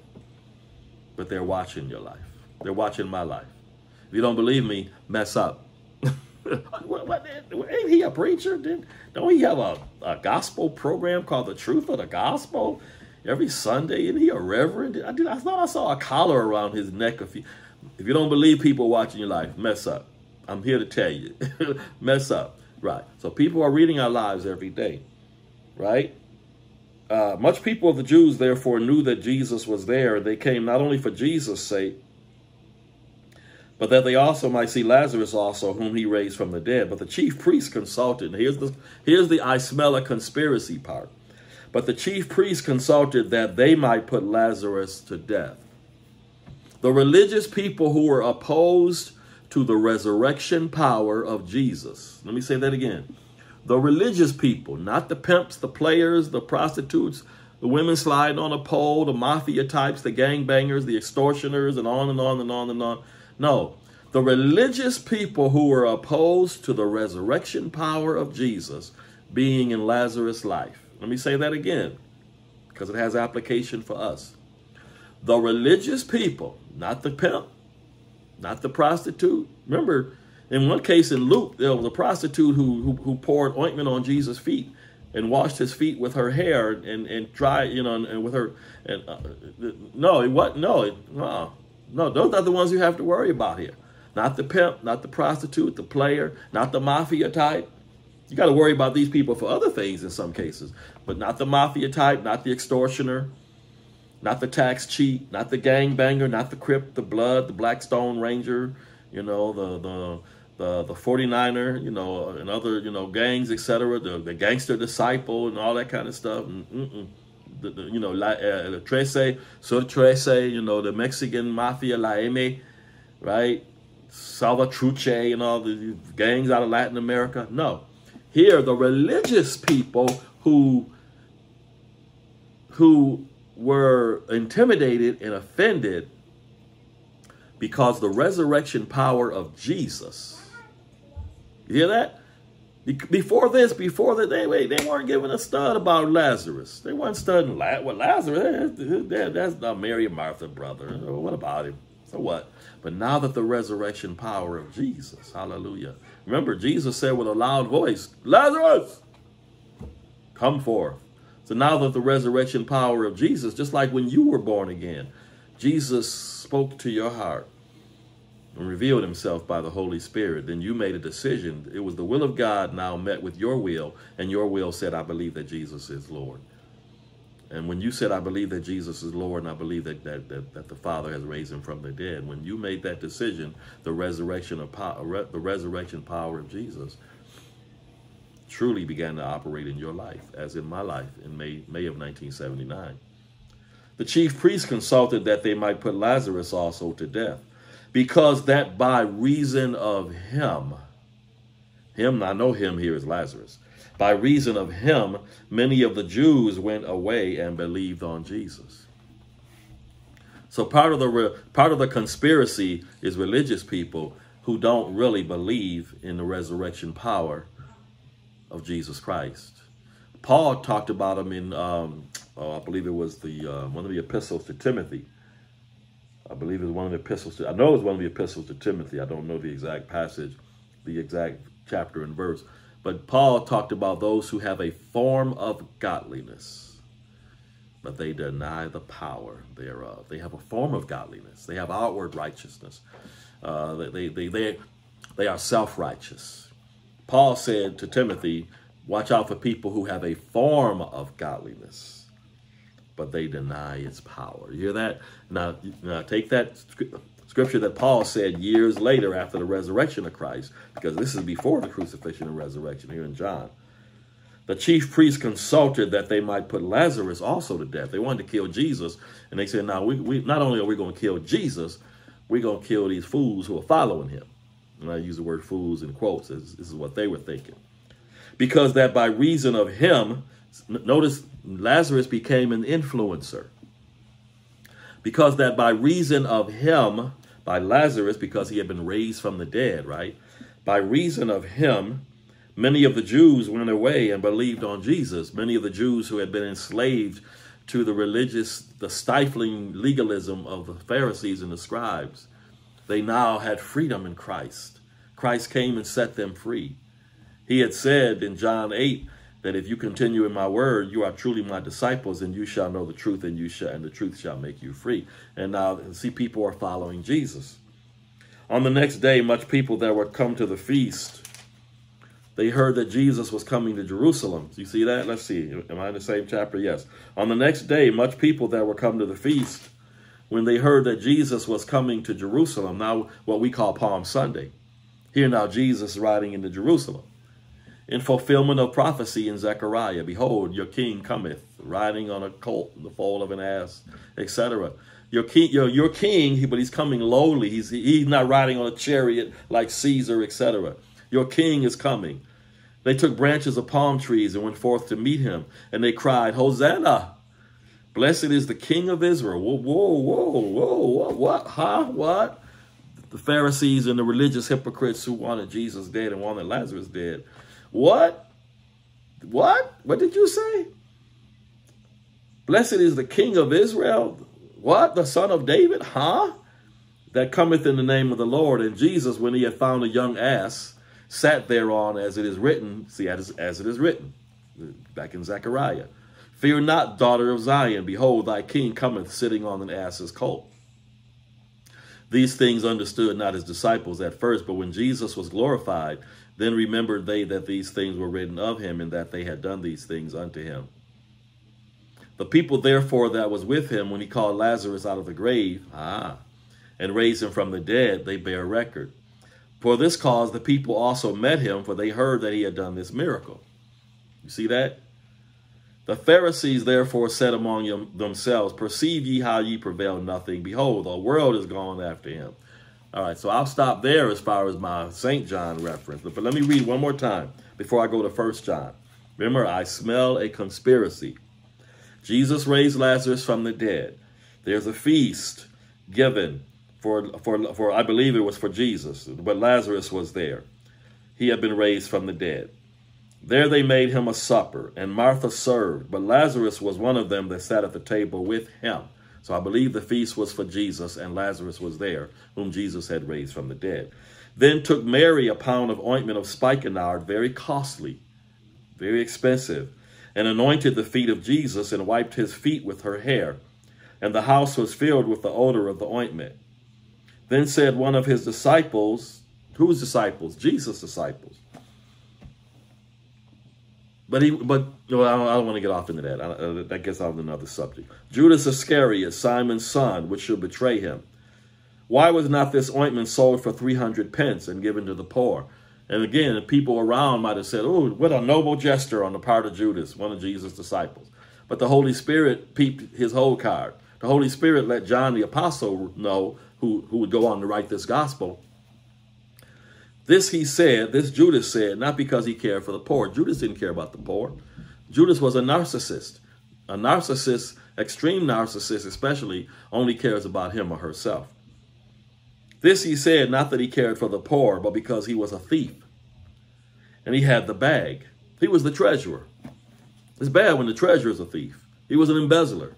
but they're watching your life. They're watching my life. If you don't believe me, mess up. *laughs* what, what, ain't he a preacher? Don't he have a, a gospel program called The Truth of the Gospel every Sunday? Isn't he a reverend? I, did, I thought I saw a collar around his neck. If you don't believe people watching your life, mess up. I'm here to tell you. *laughs* mess up. Right. So people are reading our lives every day. Right? Uh, much people of the Jews, therefore, knew that Jesus was there. They came not only for Jesus' sake, but that they also might see Lazarus also, whom he raised from the dead. But the chief priests consulted. Here's the, here's the I smell a conspiracy part. But the chief priests consulted that they might put Lazarus to death. The religious people who were opposed to the resurrection power of Jesus. Let me say that again the religious people, not the pimps, the players, the prostitutes, the women sliding on a pole, the mafia types, the gangbangers, the extortioners, and on and on and on and on. No, the religious people who were opposed to the resurrection power of Jesus being in Lazarus' life. Let me say that again because it has application for us. The religious people, not the pimp, not the prostitute. Remember, in one case in Luke, there was a prostitute who, who, who poured ointment on Jesus' feet and washed his feet with her hair and, and dried, you know, and, and with her. And uh, no, it what? No, it, no, no. Those are the ones you have to worry about here. Not the pimp, not the prostitute, the player, not the mafia type. You got to worry about these people for other things in some cases, but not the mafia type, not the extortioner, not the tax cheat, not the gang banger, not the crip, the blood, the Blackstone Ranger, you know, the the the the 49er, you know, and other, you know, gangs, etc., the, the gangster disciple and all that kind of stuff. Mm -mm. The, the, you know, La, uh, Trece, So Trece, you know, the Mexican Mafia, La M, right? Salvatrucha and all the gangs out of Latin America. No. Here, the religious people who who were intimidated and offended because the resurrection power of Jesus you hear that? Before this, before that, they wait, they weren't giving a stud about Lazarus. They weren't studying La well, Lazarus. Eh, eh, eh, that's not Mary and Martha, brother. Oh, what about him? So what? But now that the resurrection power of Jesus, hallelujah. Remember, Jesus said with a loud voice, Lazarus, come forth. So now that the resurrection power of Jesus, just like when you were born again, Jesus spoke to your heart revealed himself by the Holy Spirit, then you made a decision. It was the will of God now met with your will, and your will said, I believe that Jesus is Lord. And when you said, I believe that Jesus is Lord, and I believe that, that, that, that the Father has raised him from the dead, when you made that decision, the resurrection of power, the resurrection power of Jesus truly began to operate in your life, as in my life in May, May of 1979. The chief priests consulted that they might put Lazarus also to death because that by reason of him, him, I know him here is Lazarus, by reason of him, many of the Jews went away and believed on Jesus. So part of the part of the conspiracy is religious people who don't really believe in the resurrection power of Jesus Christ. Paul talked about him in, um, oh, I believe it was the uh, one of the epistles to Timothy. I believe it was one of the epistles to, I know it's one of the epistles to Timothy. I don't know the exact passage, the exact chapter and verse. But Paul talked about those who have a form of godliness, but they deny the power thereof. They have a form of godliness. They have outward righteousness. Uh, they, they, they, they are self-righteous. Paul said to Timothy, watch out for people who have a form of godliness, but they deny its power. You hear that? Now, now take that scripture that Paul said years later after the resurrection of Christ, because this is before the crucifixion and resurrection here in John. The chief priests consulted that they might put Lazarus also to death. They wanted to kill Jesus, and they said, now, we, we not only are we going to kill Jesus, we're going to kill these fools who are following him. And I use the word fools in quotes. This, this is what they were thinking. Because that by reason of him, notice Lazarus became an influencer. Because that by reason of him, by Lazarus, because he had been raised from the dead, right? By reason of him, many of the Jews went away and believed on Jesus. Many of the Jews who had been enslaved to the religious, the stifling legalism of the Pharisees and the scribes, they now had freedom in Christ. Christ came and set them free. He had said in John 8 that if you continue in my word, you are truly my disciples, and you shall know the truth, and you shall, and the truth shall make you free. And now, see, people are following Jesus. On the next day, much people that were come to the feast, they heard that Jesus was coming to Jerusalem. You see that? Let's see. Am I in the same chapter? Yes. On the next day, much people that were come to the feast, when they heard that Jesus was coming to Jerusalem, now what we call Palm Sunday. Here now Jesus riding into Jerusalem in fulfillment of prophecy in Zechariah. Behold, your king cometh, riding on a colt, the foal of an ass, etc. Your king, your, your king, but he's coming lowly. He's, he's not riding on a chariot like Caesar, etc. Your king is coming. They took branches of palm trees and went forth to meet him, and they cried, Hosanna! Blessed is the King of Israel. Whoa, whoa, whoa, whoa, what, what, huh, what? The Pharisees and the religious hypocrites who wanted Jesus dead and wanted Lazarus dead what? What? What did you say? Blessed is the King of Israel. What? The son of David? Huh? That cometh in the name of the Lord. And Jesus, when he had found a young ass, sat thereon as it is written. See, as, as it is written. Back in Zechariah. Fear not, daughter of Zion. Behold, thy king cometh sitting on an ass's colt. These things understood not his disciples at first, but when Jesus was glorified, then remembered they that these things were written of him, and that they had done these things unto him. The people therefore that was with him when he called Lazarus out of the grave, ah, and raised him from the dead, they bear record. For this cause the people also met him, for they heard that he had done this miracle. You see that? The Pharisees therefore said among themselves, Perceive ye how ye prevail nothing. Behold, the world is gone after him. All right, so I'll stop there as far as my St. John reference. But, let me read one more time before I go to First John. Remember, I smell a conspiracy. Jesus raised Lazarus from the dead. There's a feast given for, for, for, I believe it was for Jesus, but Lazarus was there. He had been raised from the dead. There they made him a supper, and Martha served, but Lazarus was one of them that sat at the table with him. So I believe the feast was for Jesus, and Lazarus was there, whom Jesus had raised from the dead. Then took Mary a pound of ointment of spikenard, very costly, very expensive, and anointed the feet of Jesus and wiped his feet with her hair. And the house was filled with the odor of the ointment. Then said one of his disciples, whose disciples? Jesus' disciples. But he, but well, I don't, don't want to get off into that. I, uh, that gets off another subject. Judas Iscariot, Simon's son, which should betray him. Why was not this ointment sold for 300 pence and given to the poor? And again, the people around might have said, oh, what a noble gesture on the part of Judas, one of Jesus' disciples. But the Holy Spirit peeped his whole card. The Holy Spirit let John the Apostle know, who, who would go on to write this gospel, This he said, this Judas said, not because he cared for the poor. Judas didn't care about the poor. Judas was a narcissist. A narcissist, extreme narcissist especially, only cares about him or herself. This he said, not that he cared for the poor, but because he was a thief. And he had the bag. He was the treasurer. It's bad when the treasurer is a thief. He was an embezzler.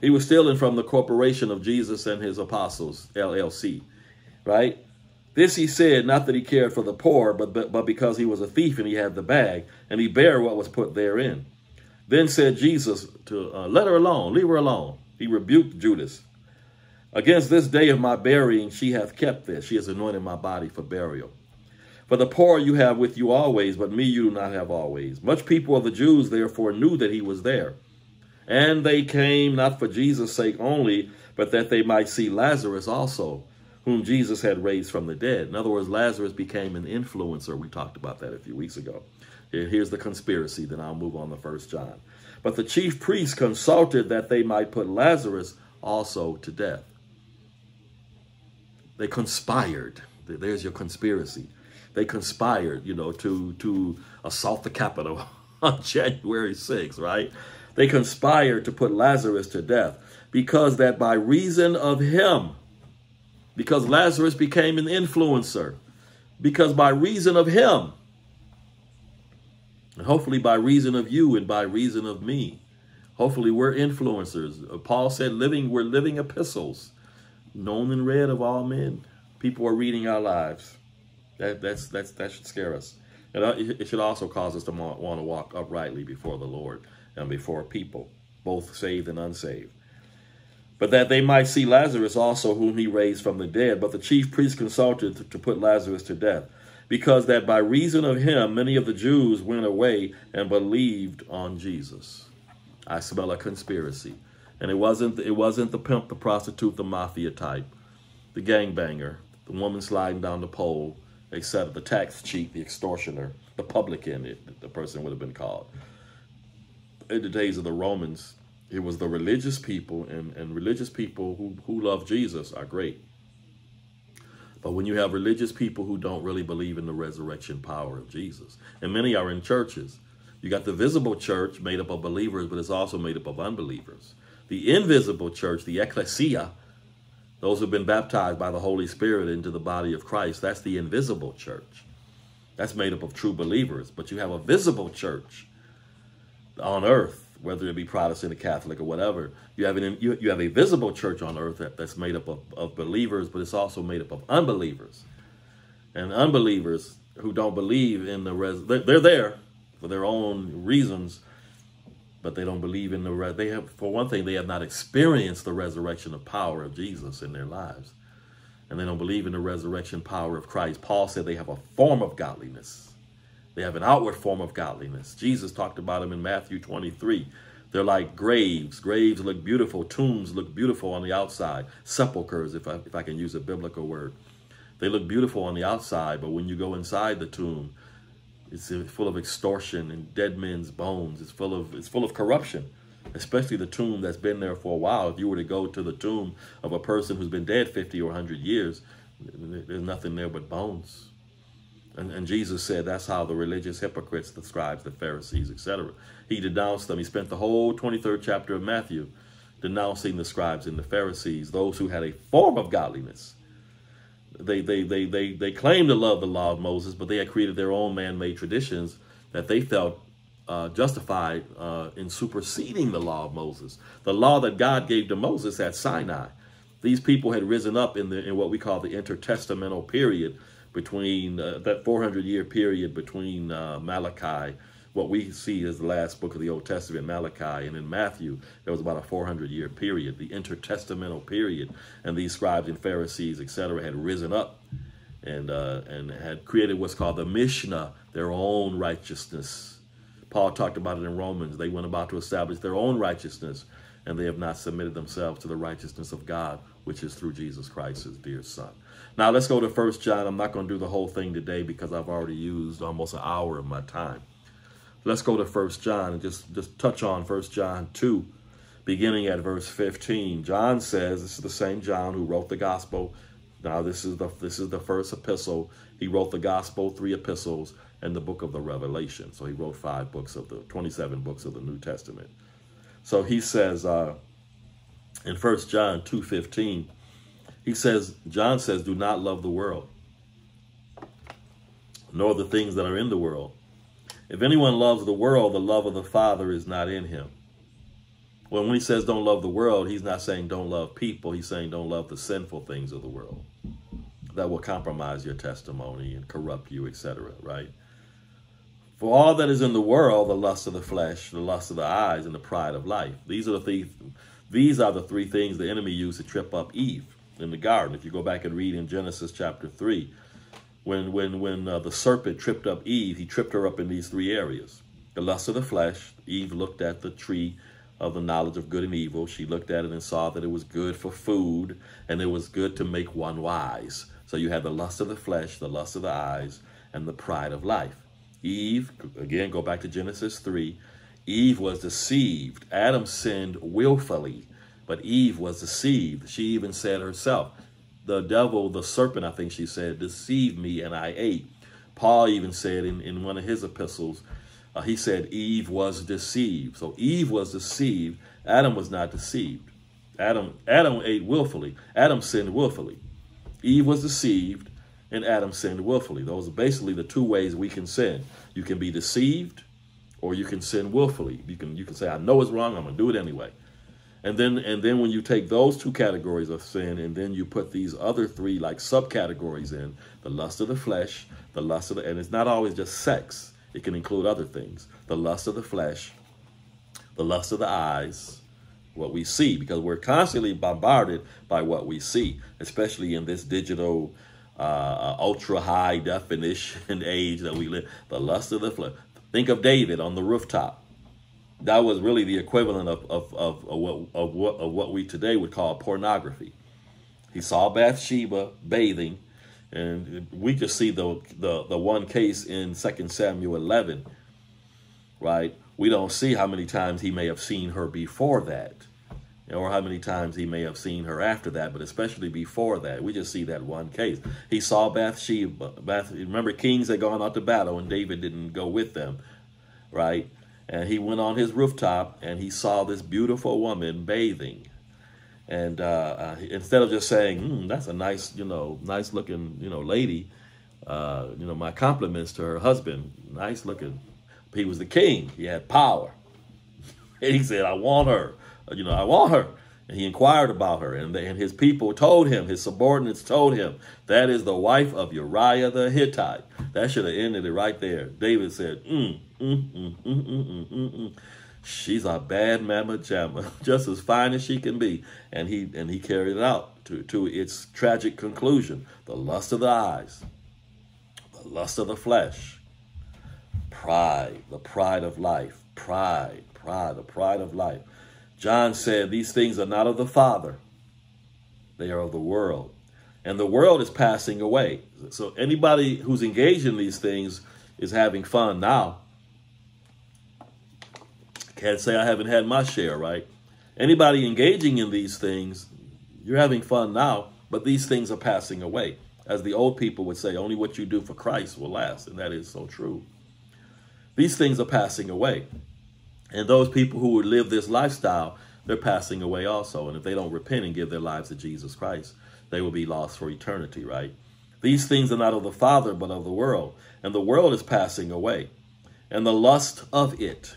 He was stealing from the corporation of Jesus and his apostles, LLC, right? This he said, not that he cared for the poor, but, but, but because he was a thief and he had the bag, and he bare what was put therein. Then said Jesus to, uh, let her alone, leave her alone. He rebuked Judas. Against this day of my burying, she hath kept this. She has anointed my body for burial. For the poor you have with you always, but me you do not have always. Much people of the Jews therefore knew that he was there. And they came not for Jesus' sake only, but that they might see Lazarus also, whom Jesus had raised from the dead. In other words, Lazarus became an influencer. We talked about that a few weeks ago. Here's the conspiracy, then I'll move on to First John. But the chief priests consulted that they might put Lazarus also to death. They conspired. There's your conspiracy. They conspired, you know, to, to assault the Capitol *laughs* on January 6th, right? They conspired to put Lazarus to death because that by reason of him, because Lazarus became an influencer, because by reason of him, and hopefully by reason of you and by reason of me, hopefully we're influencers. Uh, Paul said, living, we're living epistles, known and read of all men. People are reading our lives. That, that's, that's, that should scare us. And uh, it should also cause us to want to walk uprightly before the Lord and before people, both saved and unsaved. But that they might see Lazarus also, whom he raised from the dead. But the chief priest consulted to put Lazarus to death, because that by reason of him many of the Jews went away and believed on Jesus. I smell a conspiracy. And it wasn't it wasn't the pimp, the prostitute, the mafia type, the gangbanger, the woman sliding down the pole, etc. The tax cheat, the extortioner, the publican, it, the person would have been called in the days of the Romans, it was the religious people, and, and religious people who, who love Jesus are great. But when you have religious people who don't really believe in the resurrection power of Jesus, and many are in churches, you got the visible church made up of believers, but it's also made up of unbelievers. The invisible church, the ecclesia, those who've been baptized by the Holy Spirit into the body of Christ, that's the invisible church. That's made up of true believers. But you have a visible church on earth, whether it be Protestant or Catholic or whatever, you have an you, you have a visible church on earth that, that's made up of, of believers, but it's also made up of unbelievers. And unbelievers who don't believe in the res they're, they're there for their own reasons, but they don't believe in the res they have for one thing, they have not experienced the resurrection of power of Jesus in their lives. And they don't believe in the resurrection power of Christ. Paul said they have a form of godliness they have an outward form of godliness. Jesus talked about them in Matthew 23. They're like graves. Graves look beautiful. Tombs look beautiful on the outside. Sepulchres, if I, if I can use a biblical word. They look beautiful on the outside, but when you go inside the tomb, it's full of extortion and dead men's bones. It's full of it's full of corruption, especially the tomb that's been there for a while. If you were to go to the tomb of a person who's been dead 50 or 100 years, there's nothing there but bones. And, and Jesus said that's how the religious hypocrites, the scribes, the Pharisees, etc. He denounced them. He spent the whole 23rd chapter of Matthew denouncing the scribes and the Pharisees, those who had a form of godliness. They, they, they, they, they claimed to love the law of Moses, but they had created their own man-made traditions that they felt uh, justified uh, in superseding the law of Moses. The law that God gave to Moses at Sinai. These people had risen up in, the, in what we call the intertestamental period between uh, that 400 year period between uh, Malachi, what we see as the last book of the Old Testament, Malachi, and in Matthew, there was about a 400 year period, the intertestamental period. And these scribes and Pharisees, etc., had risen up and, uh, and had created what's called the Mishnah, their own righteousness. Paul talked about it in Romans. They went about to establish their own righteousness, and they have not submitted themselves to the righteousness of God, which is through Jesus Christ, his dear Son. Now let's go to First John. I'm not going to do the whole thing today because I've already used almost an hour of my time. Let's go to First John and just, just touch on First John 2, beginning at verse 15. John says, this is the same John who wrote the gospel, Now this is the this is the first epistle. He wrote the gospel, three epistles, and the book of the Revelation. So he wrote five books of the 27 books of the New Testament. So he says uh, in First John 2.15, he says, John says, do not love the world, nor the things that are in the world. If anyone loves the world, the love of the Father is not in him. Well, when he says don't love the world, he's not saying don't love people. He's saying don't love the sinful things of the world that will compromise your testimony and corrupt you, etc., right? For all that is in the world, the lust of the flesh, the lust of the eyes, and the pride of life. These are the three, these are the three things the enemy used to trip up Eve in the garden. If you go back and read in Genesis chapter 3, when, when, when uh, the serpent tripped up Eve, he tripped her up in these three areas. The lust of the flesh, Eve looked at the tree of the knowledge of good and evil. She looked at it and saw that it was good for food and it was good to make one wise. So you had the lust of the flesh, the lust of the eyes, and the pride of life. Eve, again, go back to Genesis 3. Eve was deceived. Adam sinned willfully, but Eve was deceived. She even said herself, the devil, the serpent, I think she said, deceived me and I ate. Paul even said in, in one of his epistles, uh, he said Eve was deceived. So Eve was deceived. Adam was not deceived. Adam, Adam ate willfully. Adam sinned willfully. Eve was deceived and Adam sinned willfully. Those are basically the two ways we can sin. You can be deceived or you can sin willfully. You can you can say, I know it's wrong, I'm gonna do it anyway. And then and then when you take those two categories of sin and then you put these other three like subcategories in, the lust of the flesh, the lust of the and it's not always just sex. It can include other things. The lust of the flesh, the lust of the eyes, what we see, because we're constantly bombarded by what we see, especially in this digital uh, ultra high definition *laughs* age that we live. The lust of the flesh. Think of David on the rooftop. That was really the equivalent of, of, of, of, what, of, what, of what we today would call pornography. He saw Bathsheba bathing, and we just see the, the, the one case in 2 Samuel 11, right? We don't see how many times he may have seen her before that or how many times he may have seen her after that, but especially before that. We just see that one case. He saw Bathsheba. Bath, remember, kings had gone out to battle and David didn't go with them, right? And he went on his rooftop and he saw this beautiful woman bathing. And uh, uh, instead of just saying, mm, that's a nice, you know, nice looking, you know, lady, uh, you know, my compliments to her husband, nice looking. He was the king. He had power. And *laughs* he said, I want her you know, I want her. And he inquired about her, and, and his people told him, his subordinates told him, that is the wife of Uriah the Hittite. That should have ended it right there. David said, mm, mm, mm, mm, mm, mm, mm. She's a bad mama jamma, *laughs* just as fine as she can be. And he and he carried it out to, to its tragic conclusion. The lust of the eyes, the lust of the flesh, pride, the pride of life, pride, pride, the pride of life. John said, These things are not of the Father, they are of the world. And the world is passing away. So anybody who's engaged in these things is having fun now. Can't say I haven't had my share, right? Anybody engaging in these things, you're having fun now, but these things are passing away. As the old people would say, only what you do for Christ will last, and that is so true. These things are passing away. And those people who would live this lifestyle, they're passing away also. And if they don't repent and give their lives to Jesus Christ, they will be lost for eternity, right? These things are not of the Father, but of the world. And the world is passing away. And the lust of it.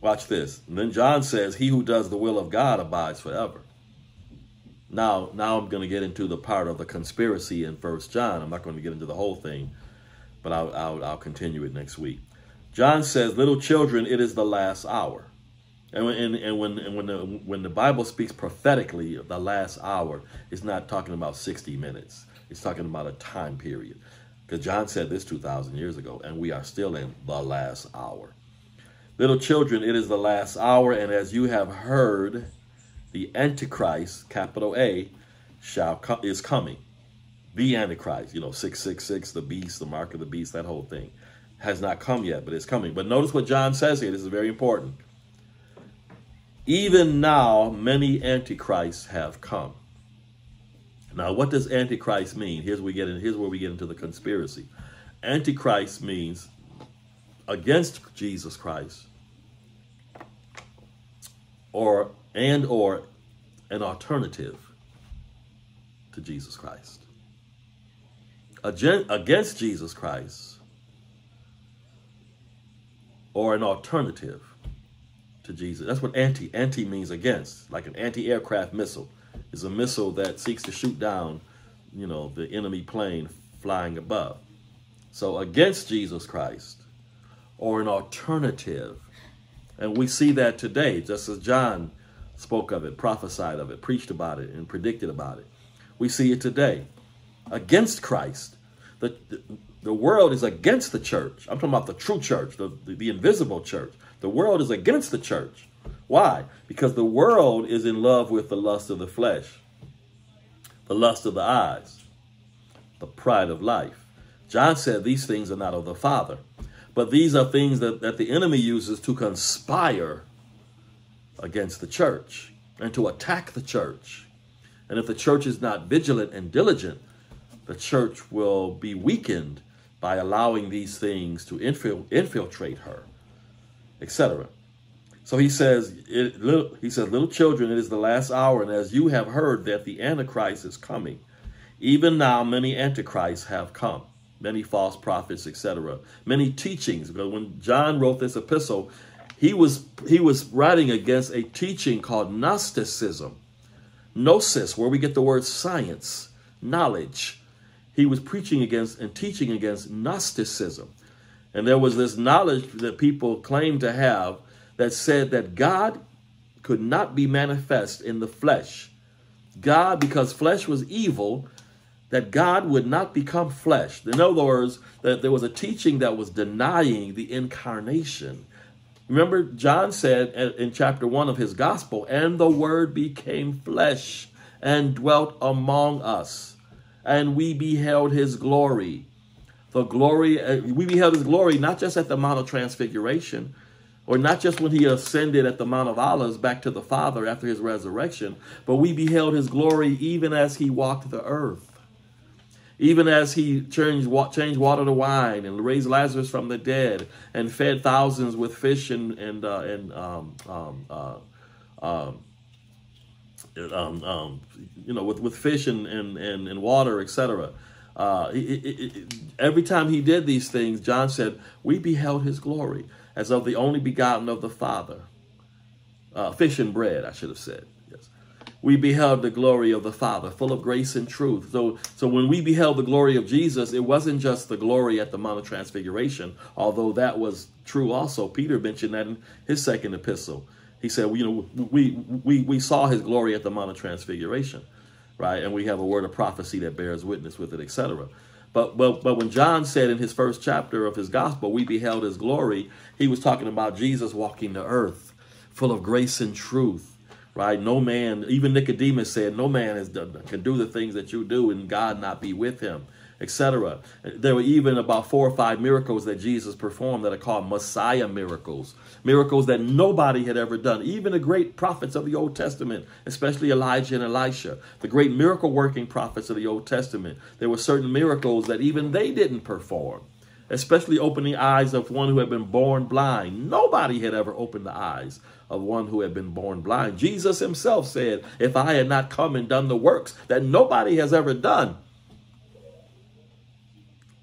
Watch this. And then John says, he who does the will of God abides forever. Now, now I'm going to get into the part of the conspiracy in First John. I'm not going to get into the whole thing, but I'll, I'll, I'll continue it next week. John says, little children, it is the last hour. And when, and, and when, and when, the, when the Bible speaks prophetically the last hour, it's not talking about 60 minutes. It's talking about a time period. Because John said this 2,000 years ago, and we are still in the last hour. Little children, it is the last hour, and as you have heard, the Antichrist, capital A, shall come, is coming. The Antichrist, you know, 666, the beast, the mark of the beast, that whole thing has not come yet, but it's coming. But notice what John says here. This is very important. Even now, many antichrists have come. Now, what does Antichrist mean? Here's where we get in, here's where we get into the conspiracy. Antichrist means against Jesus Christ, or and or an alternative to Jesus Christ. Against Jesus Christ, or an alternative to Jesus. That's what anti. Anti means against, like an anti-aircraft missile is a missile that seeks to shoot down, you know, the enemy plane flying above. So against Jesus Christ or an alternative. And we see that today, just as John spoke of it, prophesied of it, preached about it, and predicted about it. We see it today. Against Christ. The, the, world is against the church. I'm talking about the true church, the, the, the invisible church. The world is against the church. Why? Because the world is in love with the lust of the flesh, the lust of the eyes, the pride of life. John said these things are not of the Father, but these are things that, that the enemy uses to conspire against the church and to attack the church. And if the church is not vigilant and diligent, the church will be weakened by allowing these things to infil infiltrate her, etc. So he says, it, little, he says, little children, it is the last hour, and as you have heard that the Antichrist is coming, even now many Antichrists have come, many false prophets, etc., many teachings. Because when John wrote this epistle, he was he was writing against a teaching called Gnosticism, gnosis, where we get the word science, knowledge. He was preaching against and teaching against Gnosticism. And there was this knowledge that people claimed to have that said that God could not be manifest in the flesh. God, because flesh was evil, that God would not become flesh. In other words, that there was a teaching that was denying the incarnation. Remember, John said in chapter 1 of his gospel, and the word became flesh and dwelt among us, and we beheld his glory. The glory, uh, we beheld his glory not just at the Mount of Transfiguration, or not just when he ascended at the Mount of Olives back to the Father after his resurrection, but we beheld his glory even as he walked the earth. Even as he changed, changed water to wine and raised Lazarus from the dead and fed thousands with fish and, and, uh, and um, um, uh, um, um, um you know, with, with fish and, and, and, and water, etc. Uh, every time he did these things, John said, we beheld his glory as of the only begotten of the Father. Uh, fish and bread, I should have said. Yes. We beheld the glory of the Father, full of grace and truth. So, so when we beheld the glory of Jesus, it wasn't just the glory at the Mount of Transfiguration, although that was true also. Peter mentioned that in his second epistle. He said, you know, we, we, we saw his glory at the Mount of Transfiguration, right? And we have a word of prophecy that bears witness with it, etc. But, but, but when John said in his first chapter of his gospel, we beheld his glory, he was talking about Jesus walking the earth, full of grace and truth, right? No man, even Nicodemus said, no man can do the things that you do and God not be with him etc. There were even about four or five miracles that Jesus performed that are called Messiah miracles, miracles that nobody had ever done. Even the great prophets of the Old Testament, especially Elijah and Elisha, the great miracle working prophets of the Old Testament, there were certain miracles that even they didn't perform. Especially opening eyes of one who had been born blind. Nobody had ever opened the eyes of one who had been born blind. Jesus himself said, If I had not come and done the works that nobody has ever done,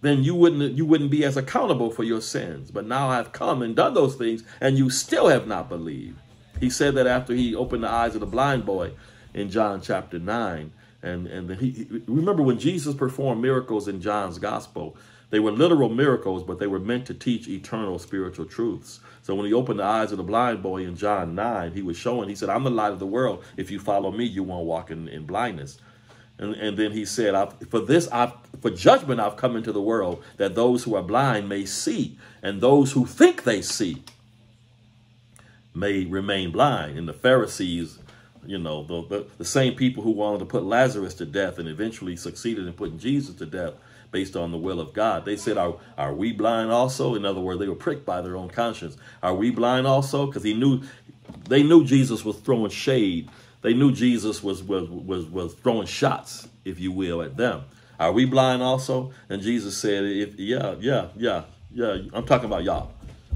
then you wouldn't you wouldn't be as accountable for your sins. But now I've come and done those things, and you still have not believed. He said that after he opened the eyes of the blind boy in John chapter 9. And, and he, he, remember when Jesus performed miracles in John's gospel, they were literal miracles, but they were meant to teach eternal spiritual truths. So when he opened the eyes of the blind boy in John 9, he was showing, he said, I'm the light of the world. If you follow me, you won't walk in, in blindness. And, and then he said, For this, I've, for judgment, I've come into the world that those who are blind may see, and those who think they see may remain blind. And the Pharisees, you know, the, the, the same people who wanted to put Lazarus to death and eventually succeeded in putting Jesus to death based on the will of God. They said, are, are we blind also? In other words, they were pricked by their own conscience. Are we blind also? Because he knew, they knew Jesus was throwing shade They knew Jesus was, was, was, was throwing shots, if you will, at them. Are we blind also? And Jesus said, if, yeah, yeah, yeah, yeah. I'm talking about y'all.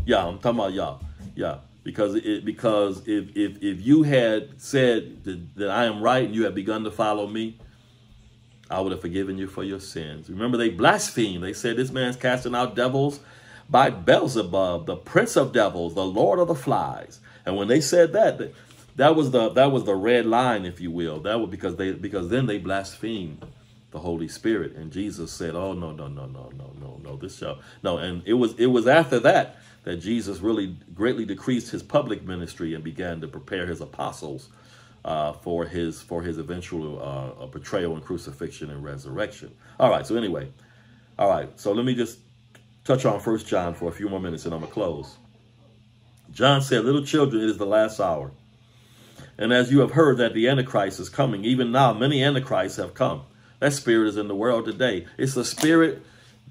Yeah, I'm talking about y'all. Yeah. Because it because if if if you had said that, that I am right and you had begun to follow me, I would have forgiven you for your sins. Remember, they blasphemed. They said this man's casting out devils by Beelzebub, the prince of devils, the lord of the flies. And when they said that, that was the that was the red line, if you will. That was because they because then they blasphemed the Holy Spirit. And Jesus said, Oh no, no, no, no, no, no, no. This shall no, and it was it was after that that Jesus really greatly decreased his public ministry and began to prepare his apostles uh, for his for his eventual uh, betrayal and crucifixion and resurrection. All right, so anyway, all right, so let me just touch on First John for a few more minutes and I'm gonna close. John said, Little children, it is the last hour. And as you have heard that the Antichrist is coming, even now many Antichrists have come. That spirit is in the world today. It's the spirit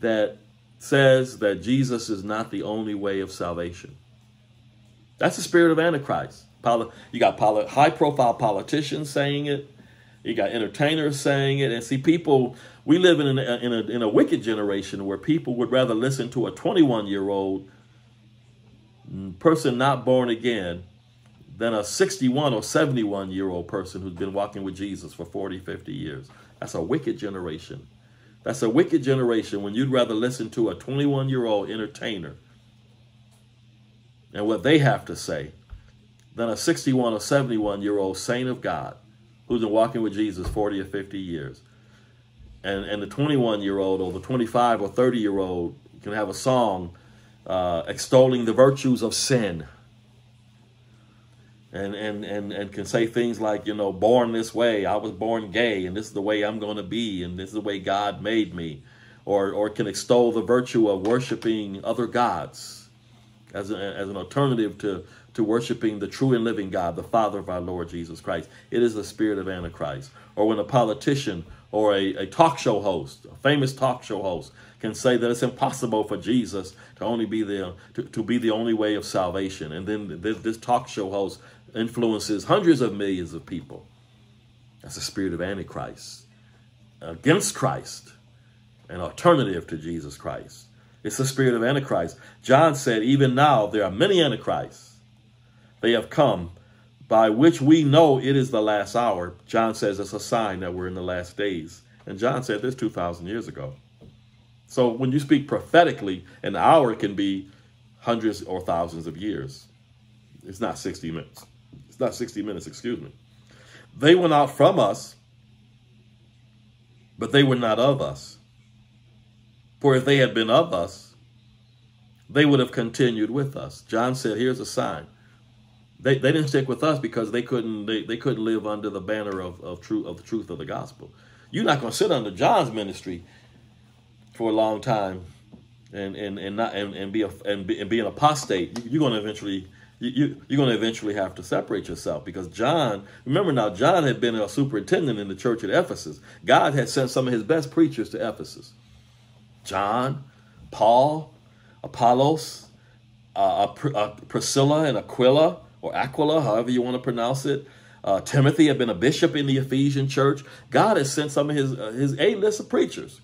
that says that Jesus is not the only way of salvation. That's the spirit of Antichrist. You got high profile politicians saying it. You got entertainers saying it. And see, people, we live in a, in a, in a wicked generation where people would rather listen to a 21 year old person not born again than a 61 or 71 year old person who's been walking with Jesus for 40, 50 years. That's a wicked generation. That's a wicked generation when you'd rather listen to a 21 year old entertainer and what they have to say than a 61 or 71 year old saint of God who's been walking with Jesus 40 or 50 years. And, and the 21 year old or the 25 or 30 year old can have a song uh, extolling the virtues of sin and, and, and, and can say things like, you know, born this way, I was born gay, and this is the way I'm going to be, and this is the way God made me. Or, or can extol the virtue of worshiping other gods as, a, as an alternative to, to worshiping the true and living God, the Father of our Lord Jesus Christ. It is the spirit of Antichrist. Or when a politician or a, a talk show host, a famous talk show host, can say that it's impossible for Jesus to only be the to, to be the only way of salvation. And then this, this talk show host influences hundreds of millions of people. That's the spirit of Antichrist against Christ, an alternative to Jesus Christ. It's the spirit of Antichrist. John said, even now there are many Antichrists. They have come by which we know it is the last hour. John says it's a sign that we're in the last days. And John said this 2,000 years ago. So when you speak prophetically, an hour can be hundreds or thousands of years. It's not 60 minutes. Not 60 minutes, excuse me. They went out from us, but they were not of us. For if they had been of us, they would have continued with us. John said, here's a sign. They, they didn't stick with us because they couldn't they, they couldn't live under the banner of, of, truth, of the truth of the gospel. You're not going to sit under John's ministry for a long time and and and not and, and be a and be, and be an apostate. You're going to eventually you, you're going to eventually have to separate yourself because John, remember now, John had been a superintendent in the church at Ephesus. God had sent some of his best preachers to Ephesus. John, Paul, Apollos, uh, uh, Priscilla and Aquila, or Aquila, however you want to pronounce it. Uh, Timothy had been a bishop in the Ephesian church. God has sent some of his, uh, his A-list of preachers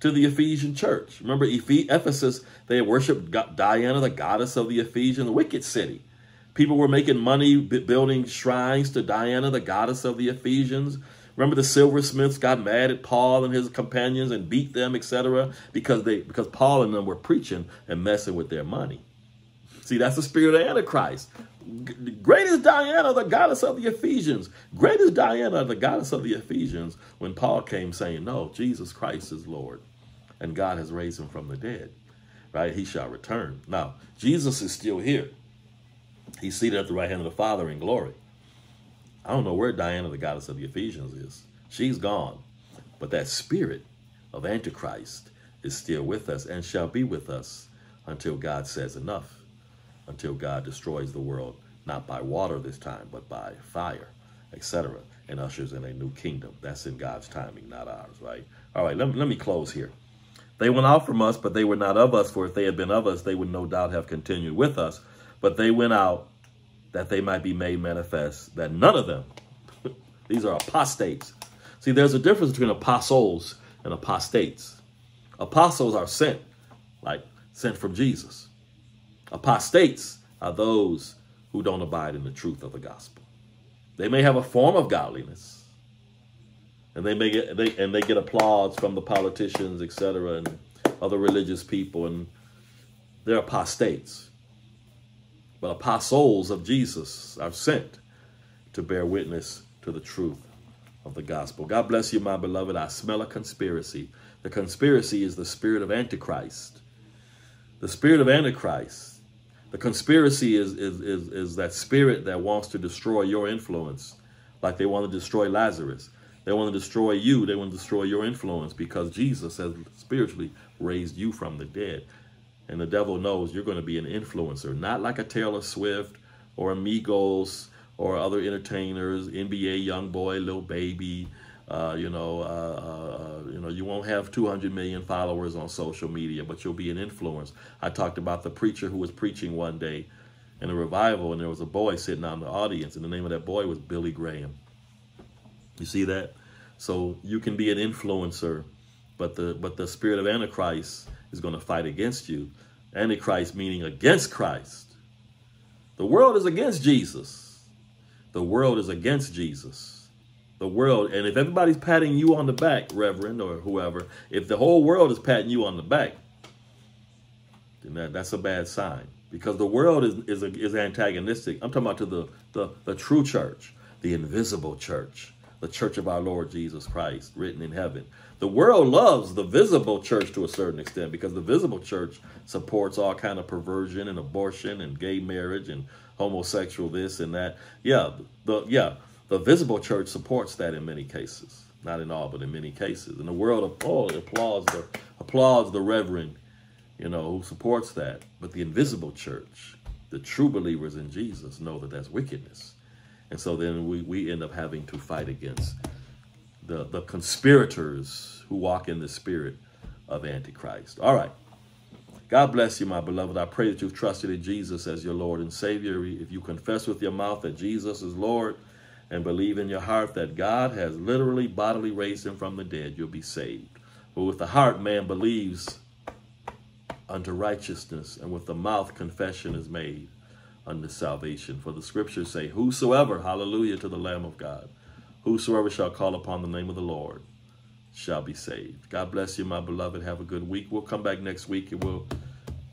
to the Ephesian church. Remember, Ephesus, they worshiped Diana, the goddess of the Ephesian, the wicked city. People were making money building shrines to Diana, the goddess of the Ephesians. Remember, the silversmiths got mad at Paul and his companions and beat them, etc., because they because Paul and them were preaching and messing with their money. See, that's the spirit of Antichrist. Great is Diana, the goddess of the Ephesians. Great is Diana, the goddess of the Ephesians, when Paul came saying, No, Jesus Christ is Lord and God has raised him from the dead, right? He shall return. Now, Jesus is still here. He's seated at the right hand of the Father in glory. I don't know where Diana, the goddess of the Ephesians, is. She's gone. But that spirit of Antichrist is still with us and shall be with us until God says enough, until God destroys the world, not by water this time, but by fire, etc., and ushers in a new kingdom. That's in God's timing, not ours, right? All right, let, let me close here. They went out from us, but they were not of us, for if they had been of us, they would no doubt have continued with us. But they went out that they might be made manifest, that none of them, *laughs* These are apostates. See, there's a difference between apostles and apostates. Apostles are sent, like sent from Jesus. Apostates are those who don't abide in the truth of the gospel. They may have a form of godliness, and they may get they and they get applause from the politicians, etc., and other religious people, and they're apostates. But apostles of Jesus are sent to bear witness to the truth of the gospel. God bless you, my beloved. I smell a conspiracy. The conspiracy is the spirit of Antichrist. The spirit of Antichrist. The conspiracy is, is, is, is that spirit that wants to destroy your influence, like they want to destroy Lazarus. They want to destroy you. They want to destroy your influence because Jesus has spiritually raised you from the dead. And the devil knows you're going to be an influencer, not like a Taylor Swift or a Migos or other entertainers, NBA YoungBoy, Lil Baby. Uh, you know, uh, uh, you know, you won't have 200 million followers on social media, but you'll be an influence. I talked about the preacher who was preaching one day in a revival, and there was a boy sitting out in the audience, and the name of that boy was Billy Graham. You see that? So you can be an influencer, but the but the spirit of Antichrist is going to fight against you. Antichrist meaning against Christ. The world is against Jesus. The world is against Jesus. The world, and if everybody's patting you on the back, Reverend or whoever, if the whole world is patting you on the back, then that, that's a bad sign because the world is is, a, is antagonistic. I'm talking about to the, the the true church, the invisible church, the church of our Lord Jesus Christ, written in heaven. The world loves the visible church to a certain extent because the visible church supports all kind of perversion and abortion and gay marriage and homosexual this and that. Yeah, the yeah, the visible church supports that in many cases. Not in all, but in many cases. And the world oh, applauds the applauds the reverend, you know, who supports that. But the invisible church, the true believers in Jesus, know that that's wickedness. And so then we, we end up having to fight against the, the conspirators who walk in the spirit of Antichrist. All right. God bless you, my beloved. I pray that you've trusted in Jesus as your Lord and Savior. If you confess with your mouth that Jesus is Lord and believe in your heart that God has literally bodily raised him from the dead, you'll be saved. But with the heart, man believes unto righteousness, and with the mouth, confession is made unto salvation. For the scriptures say, Whosoever, hallelujah to the Lamb of God, whosoever shall call upon the name of the Lord shall be saved. God bless you, my beloved. Have a good week. We'll come back next week and we'll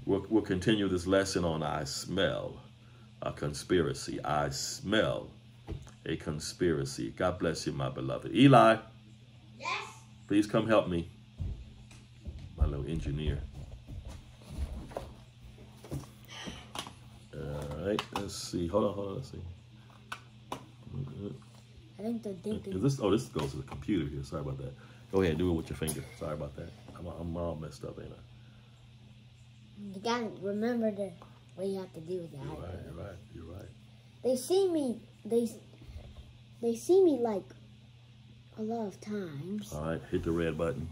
we'll, we'll continue this lesson on I smell a conspiracy. I smell a conspiracy. God bless you, my beloved. Eli. Yes. Please come help me. My little engineer. All right, let's see. Hold on, hold on, let's see. I think the Is this oh this goes to the computer here. Sorry about that. Go ahead, do it with your finger. Sorry about that. I'm, I'm all messed up, ain't I? You gotta remember the what you have to do with that. You're right, you're right, you're right. They see me, they, they see me like a lot of times. All right, hit the red button.